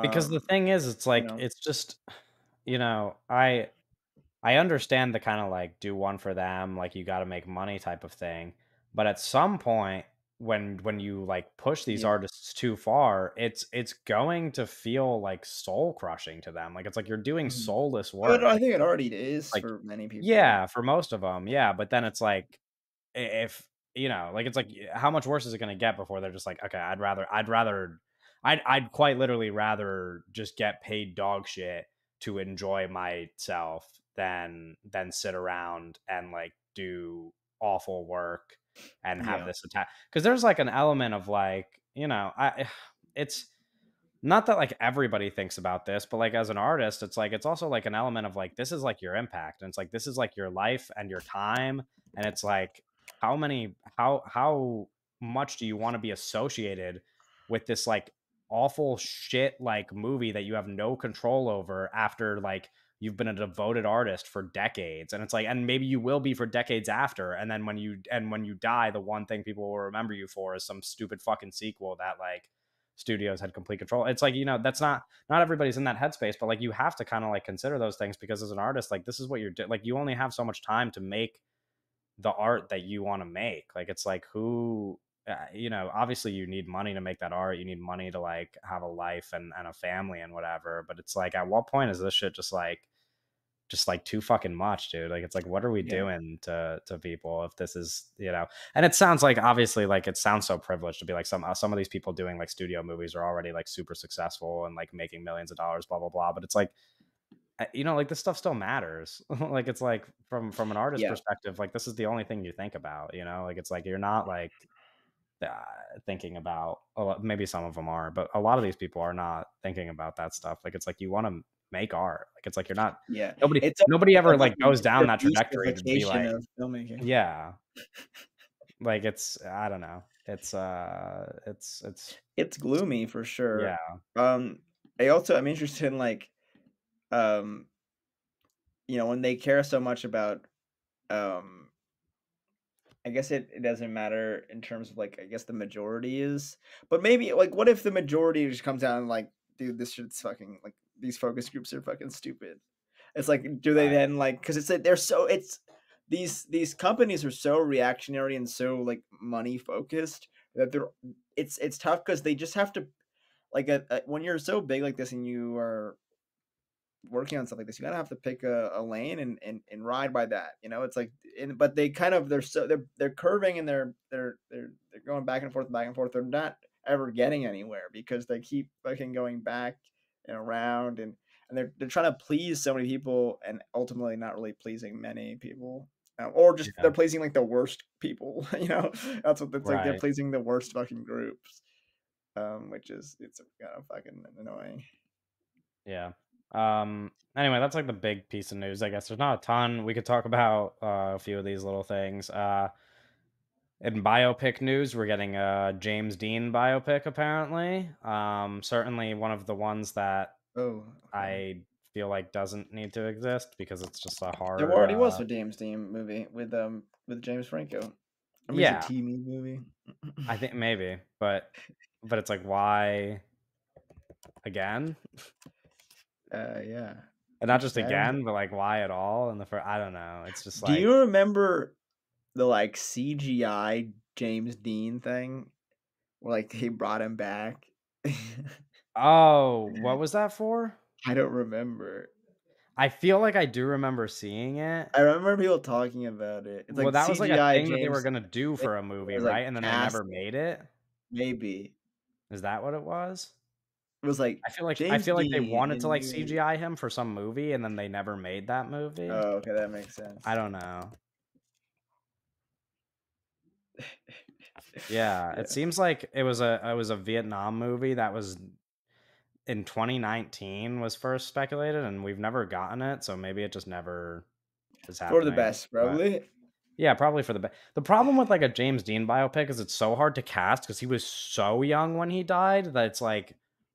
Because the um, thing is, it's you like know it's just you know, I I understand the kinda, like, do one for them, like, you gotta make money type of thing, but at some point, when when you, like, push these Yeah. artists too far, it's it's going to feel, like, soul crushing to them, like, it's like you're doing Mhm. soulless But work, I think it already is like for many people. yeah, for most of them, yeah, but then it's like, if you know, like, it's like, how much worse is it gonna get before they're just like, "Okay, I'd rather I'd rather I'd I'd quite literally rather just get paid dog shit to enjoy myself than than sit around and, like, do awful work and have Yeah. this attack because there's like an element of like you know I *sighs* it's not that like everybody thinks about this, but like as an artist, it's like it's also like an element of like this is like your impact, and it's like this is like your life and your time, and it's like how many how how much do you want to be associated with this like awful shit like movie that you have no control over after like you've been a devoted artist for decades and it's like and maybe you will be for decades after and then when you and when you die the one thing people will remember you for is some stupid fucking sequel that like studios had complete control. It's like, you know, that's not not everybody's in that headspace, but like you have to kind of like consider those things because as an artist, like this is what you're doing. Like you only have so much time to make the art that you want to make. Like it's like who uh, you know, obviously you need money to make that art. You need money to like have a life and, and a family and whatever. But it's like, at what point is this shit just like just like too fucking much, dude. Like it's like what are we Yeah. doing to to people if this is, you know. And it sounds like obviously like it sounds so privileged to be like some uh, some of these people doing like studio movies are already like super successful and like making millions of dollars blah blah blah, but it's like uh, you know like this stuff still matters. *laughs* like it's like from from an artist Yeah. perspective like this is the only thing you think about, you know? Like it's like you're not like uh, thinking about a maybe some of them are, but a lot of these people are not thinking about that stuff. Like it's like you want to make art. Like it's like you're not Yeah. nobody It's nobody ever like goes down that trajectory to be like yeah. *laughs* Like it's I don't know. It's uh it's it's It's gloomy for sure. yeah. Um, I also I'm interested in like, um, you know, when they care so much about, um, I guess it, it doesn't matter in terms of like I guess the majority is, but maybe like what if the majority just comes out and like, dude, this shit's fucking like these focus groups are fucking stupid. It's like, do they then like because it's they're so it's these these companies are so reactionary and so like money focused that they're it's it's tough because they just have to like a, a, when you're so big like this and you are working on stuff like this, you gotta have to pick a, a lane and, and and ride by that. You know, it's like, and, but they kind of they're so they're they're curving and they're they're they're they're going back and forth, back and forth. They're not ever getting anywhere because they keep fucking going back and around and and they're they're trying to please so many people and ultimately not really pleasing many people. Um, or just Yeah. they're pleasing like the worst people, *laughs* you know. That's what it's like. They're Right. pleasing the worst fucking groups, um, which is it's kind of fucking annoying. Yeah. Um anyway, that's like the big piece of news, I guess. There's not a ton. We could talk about uh, a few of these little things. Uh in biopic news, we're getting a James Dean biopic apparently. Um certainly one of the ones that Oh, I feel like doesn't need to exist because it's just a horror. There already was uh, a James Dean movie with um with James Franco. I mean, Yeah. it's a TV movie. I think *clears throat* maybe, but but it's like why again? Uh, yeah. And not just again, but like why at all? And the first, I don't know. It's just like. Do you remember the like CGI James Dean thing, where like he brought him back? oh, *laughs* what was that for? I don't remember. I feel like I do remember seeing it. I remember people talking about it. It's well, like that was like a CGI thing that they were gonna do for a movie, like, right? And then they never made it. maybe Is that what it was? it was like I feel like I feel like they wanted to like CGI him for some movie, and then they never made that movie. Oh, okay, that makes sense. I don't know. Yeah, Yeah. it seems like it was a it was a Vietnam movie that was in 2019 was first speculated, and we've never gotten it, so maybe it just never is happening. for the best, but- probably. Yeah, probably for the best. The problem with like a James Dean biopic is it's so hard to cast because he was so young when he died that it's like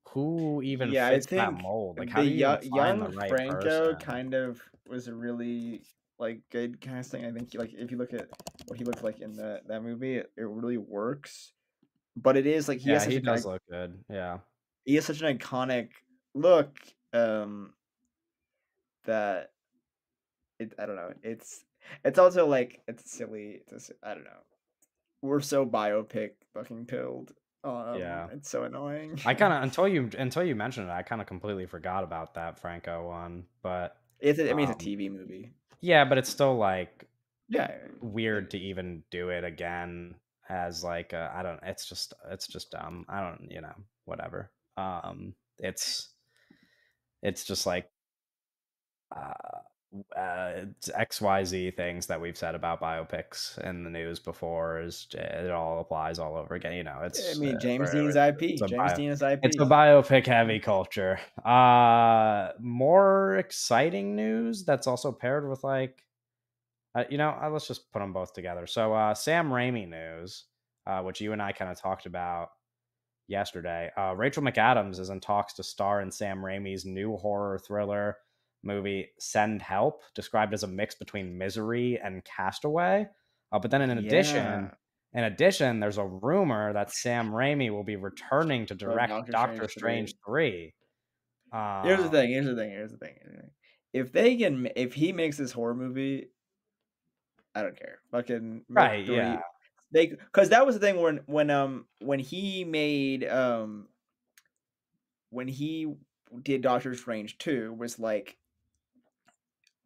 who even Yeah, fits that mold? Like how the do you yo- find young the right Franco person? kind of was a really like good casting. I think like if you look at what he looked like in that that movie, it, it really works. But it is like he yeah, has such he does like, look good. Yeah, he has such an iconic look um that it I don't know. It's it's also like it's silly. It's I don't know. We're so biopic fucking pilled. Um, Yeah. it's so annoying. I kind of *laughs* until you until you mentioned it, I kind of completely forgot about that Franco one. But it's a, I mean um, it's a TV movie. Yeah, but it's still like Yeah, weird to even do it again as like I I don't it's just it's just dumb. I don't, you know, whatever. Um it's it's just like uh uh, XYZ things that we've said about biopics in the news before is it all applies all over again. You know, I it's mean, uh, James for- Dean's IP. James bio- Dean is IP. it's a biopic heavy culture. Uh more exciting news that's also paired with like uh, you know, uh, let's just put them both together. So uh Sam Raimi news, uh which you and I kind of talked about yesterday. Uh Rachel McAdams is in talks to star in Sam Raimi's new horror thriller movie Send Help, described as a mix between Misery and Castaway. Uh, but then in addition, Yeah. in addition, there's a rumor that Sam Raimi will be returning to direct Doctor Doctor, Strange Strange 3. Uh, Here's the thing. Here's the thing. Here's the thing. here's the thing. If they can, if he makes this horror movie, I don't care. Fucking Right, three- yeah. They because that was the thing when when um when he made um when he did Doctor Strange two was like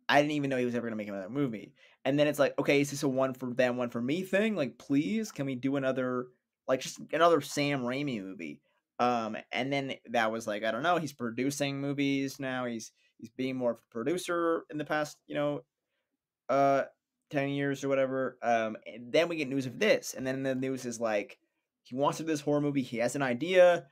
I didn't even know he was ever gonna make another movie. And then it's like, okay, is this a one for them, one for me thing? Like, please, can we do another like just another Sam Raimi movie? Um, and then that was like, I don't know, he's producing movies now. He's he's being more of a producer in the past, you know, uh 10 years or whatever. Um, and then we get news of this, and then the news is like he wants to do this horror movie, he has an idea.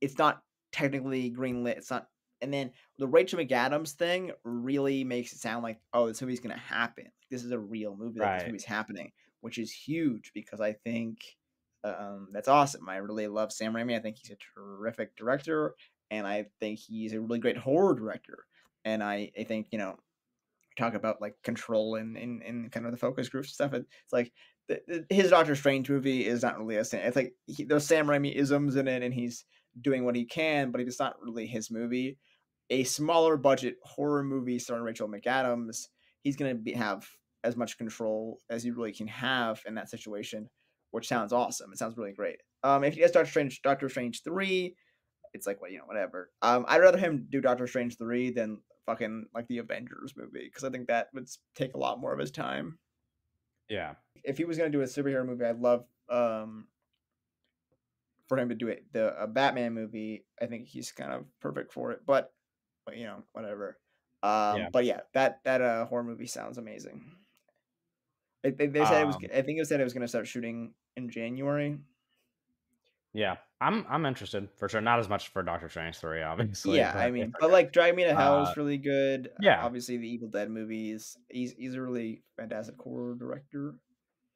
It's not technically greenlit, it's not and then the Rachel McAdams thing really makes it sound like, oh, this movie's gonna happen. This is a real movie. Like, this movie's happening, which is huge because I think um, that's awesome. I really love Sam Raimi. I think he's a terrific director, and I think he's a really great horror director. And I, I think you know, talk about like control and and, and kind of the focus groups and stuff. It's like the, the, his Doctor Strange movie is not really a Sam. It's like he, there's Sam Raimi isms in it, and he's doing what he can, but it's not really his movie a smaller budget horror movie starring Rachel McAdams, he's going to be, have as much control as you really can have in that situation, which sounds awesome. It sounds really great. Um, if he does Doctor Strange, Doctor Strange three, it's like well, you know, whatever. Um, I'd rather him do Doctor Strange three than fucking like the Avengers movie because I think that would take a lot more of his time. yeah. If he was going to do a superhero movie, I'd love um for him to do it the a Batman movie. I think he's kind of perfect for it, but but you know, whatever. Um, Yeah. but yeah, that that uh horror movie sounds amazing. I think they said it was. Um, I think it said it was going to start shooting in January. Yeah. I'm I'm interested for sure. Not as much for Doctor Strange 3, obviously. yeah, I mean, *laughs* but like Drag Me to Hell Uh, is really good. Uh, yeah. obviously the Evil Dead movies. He's he's a really fantastic horror director.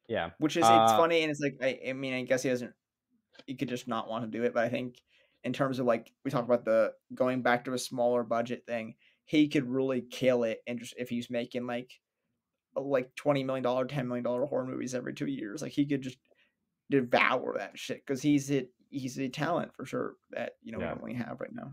yeah. Which is it's Uh, funny and it's like I, I mean I guess he doesn't. He could just not want to do it, but I think in terms of like we talked about the going back to a smaller budget thing, he could really kill it and just if he's making like uh, like twenty million dollar, ten million dollar horror movies every two years, like he could just devour that shit because he's it. He's a talent for sure that you know Yeah. we don't have right now.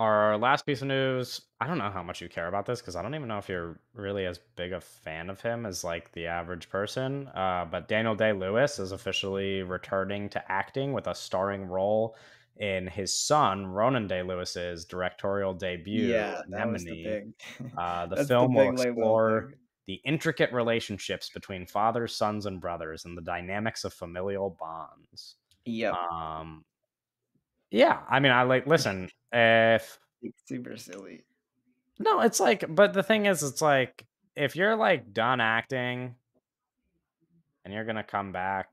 Our last piece of news, I don't know how much you care about this because I don't even know if you're really as big a fan of him as like the average person. Uh, but Daniel Day Lewis is officially returning to acting with a starring role in his son, Ronan Day Lewis's directorial debut, yeah, that was the big. *laughs* Uh, the film will big label explore the intricate relationships between fathers, sons, and brothers and the dynamics of familial bonds. Yep, Um, yeah, I mean, I like, listen, if it's super silly. no, it's like, but the thing is, it's like if you're like done acting and you're gonna come back,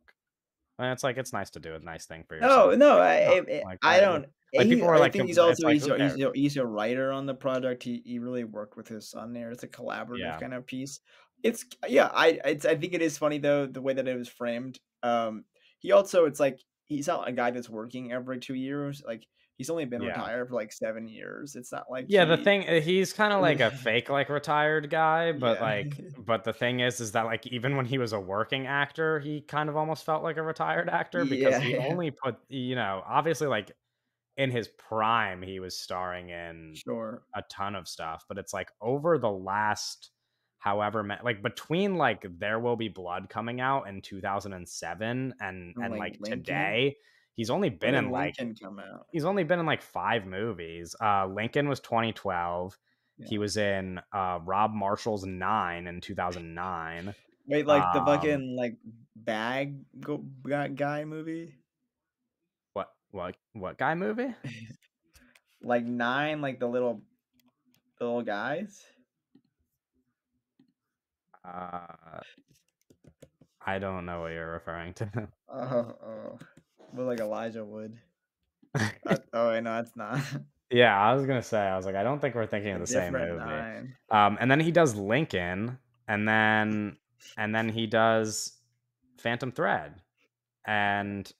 then it's like it's nice to do a nice thing for yourself. No, no, I, like, I don't. like, he- people are I like, think he's also he's, a, he's, a, he's a writer on the project. He he really worked with his son there. It's a collaborative Yeah. kind of piece. It's yeah, I it's I think it is funny though the way that it was framed. Um, he also it's like he's not a guy that's working every two years. Like he's only been Yeah. retired for like seven years. It's not like Yeah, the thing uh, he's kind of *laughs* like a fake like retired guy, but Yeah. like *laughs* but the thing is is that like even when he was a working actor, he kind of almost felt like a retired actor because he *laughs* only put you know, obviously like in his prime he was starring in Sure. a ton of stuff, but it's like over the last however like between like There Will Be Blood coming out in 2007 and And, and like, like today, he's only been in like come out. he's only been in like five movies. Uh, Lincoln was 2012. He was in uh, Rob Marshall's Nine in 2009. Wait, like the um, fucking like bag go, guy, guy movie, What what what guy movie? *laughs* like nine, like the little The little guys. Uh, I don't know what you're referring to. *laughs* Oh, oh, but like Elijah Wood. Uh, *laughs* oh, wait, no, that's not. yeah, I was gonna say, I was like, I don't think we're thinking of A the same movie. nine. Um, and then he does Lincoln, and then and then he does Phantom Thread, and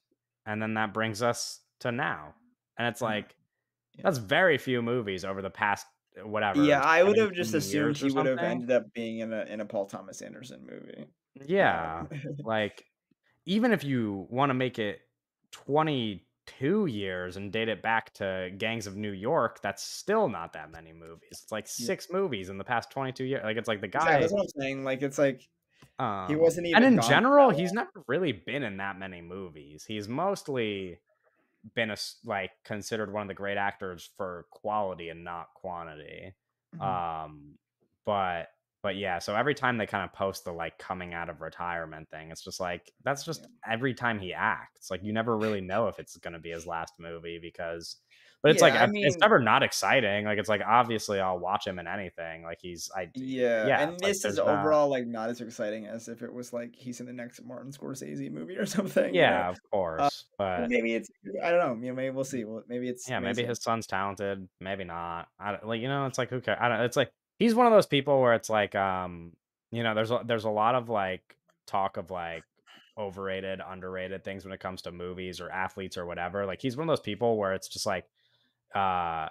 and then that brings us to now, and it's like Yeah. that's very few movies over the past whatever. Yeah, I would have just assumed he would have ended up being in a in a Paul Thomas Anderson movie. Yeah, Um, *laughs* like even if you want to make it 22 years and date it back to Gangs of New York, that's still not that many movies. It's like Yeah. six movies in the past 22 years. Like it's like the exactly, guy that's what I'm saying. Like it's like um, wasn't even. and in general, he's never really been in that many movies. He's mostly been a like considered one of the great actors for quality and not quantity. Mhm. Um, but but yeah, so every time they kind of post the like coming out of retirement thing, it's just like that's just every time he acts. Like you never really know if it's gonna be his last movie because but it's like I I- it's never not exciting. Like it's like obviously I'll watch him in anything. Like he's I yeah, yeah, and it's like this is not- overall like not as exciting as if it was like he's in the next Martin Scorsese movie or *laughs* something. you know? yeah, of uh, course. Or but maybe it's I don't know. You know, maybe we'll see. Well, maybe it's yeah, maybe his son's talented, maybe not. I don't like you know, it's like who cares? I don't. It's like he's one of those people where it's like, um, you know, there's a, there's a lot of like talk of like overrated, underrated things when it comes to movies or athletes or whatever. Like he's one of those people where it's just like, uh,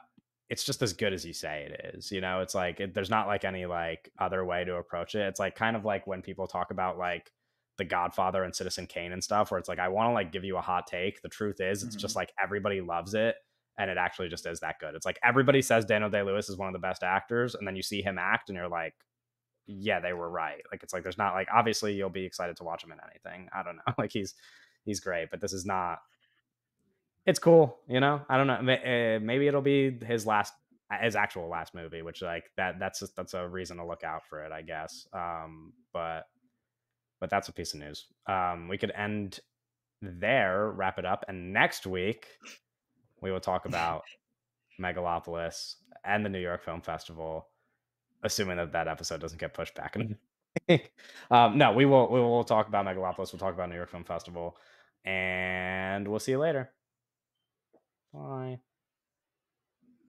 it's just as good as you say it is. You know, it's like it, there's not like any like other way to approach it. It's like kind of like when people talk about like the Godfather and Citizen Kane and stuff, where it's like I want to like give you a hot take. The truth is, it's just like everybody loves it, and it actually just is that good. It's like everybody says Daniel Day Lewis is one of the best actors, and then you see him act, and you're like, yeah, they were right. Like it's like there's not like obviously you'll be excited to watch him in anything. I don't know, *laughs* like he's he's great, but this is not. It's cool, you know. I don't know. uh, Maybe it'll be his last, his actual last movie, which like that. That's just, that's a reason to look out for it, I guess. Um, but but that's a piece of news. Um, we could end there, wrap it up, and next week we will talk about Megalopolis and the New York Film Festival, assuming that that episode doesn't get pushed back. *laughs* um, no, we will we will talk about Megalopolis. We'll talk about New York Film Festival, and we'll see you later. Bye.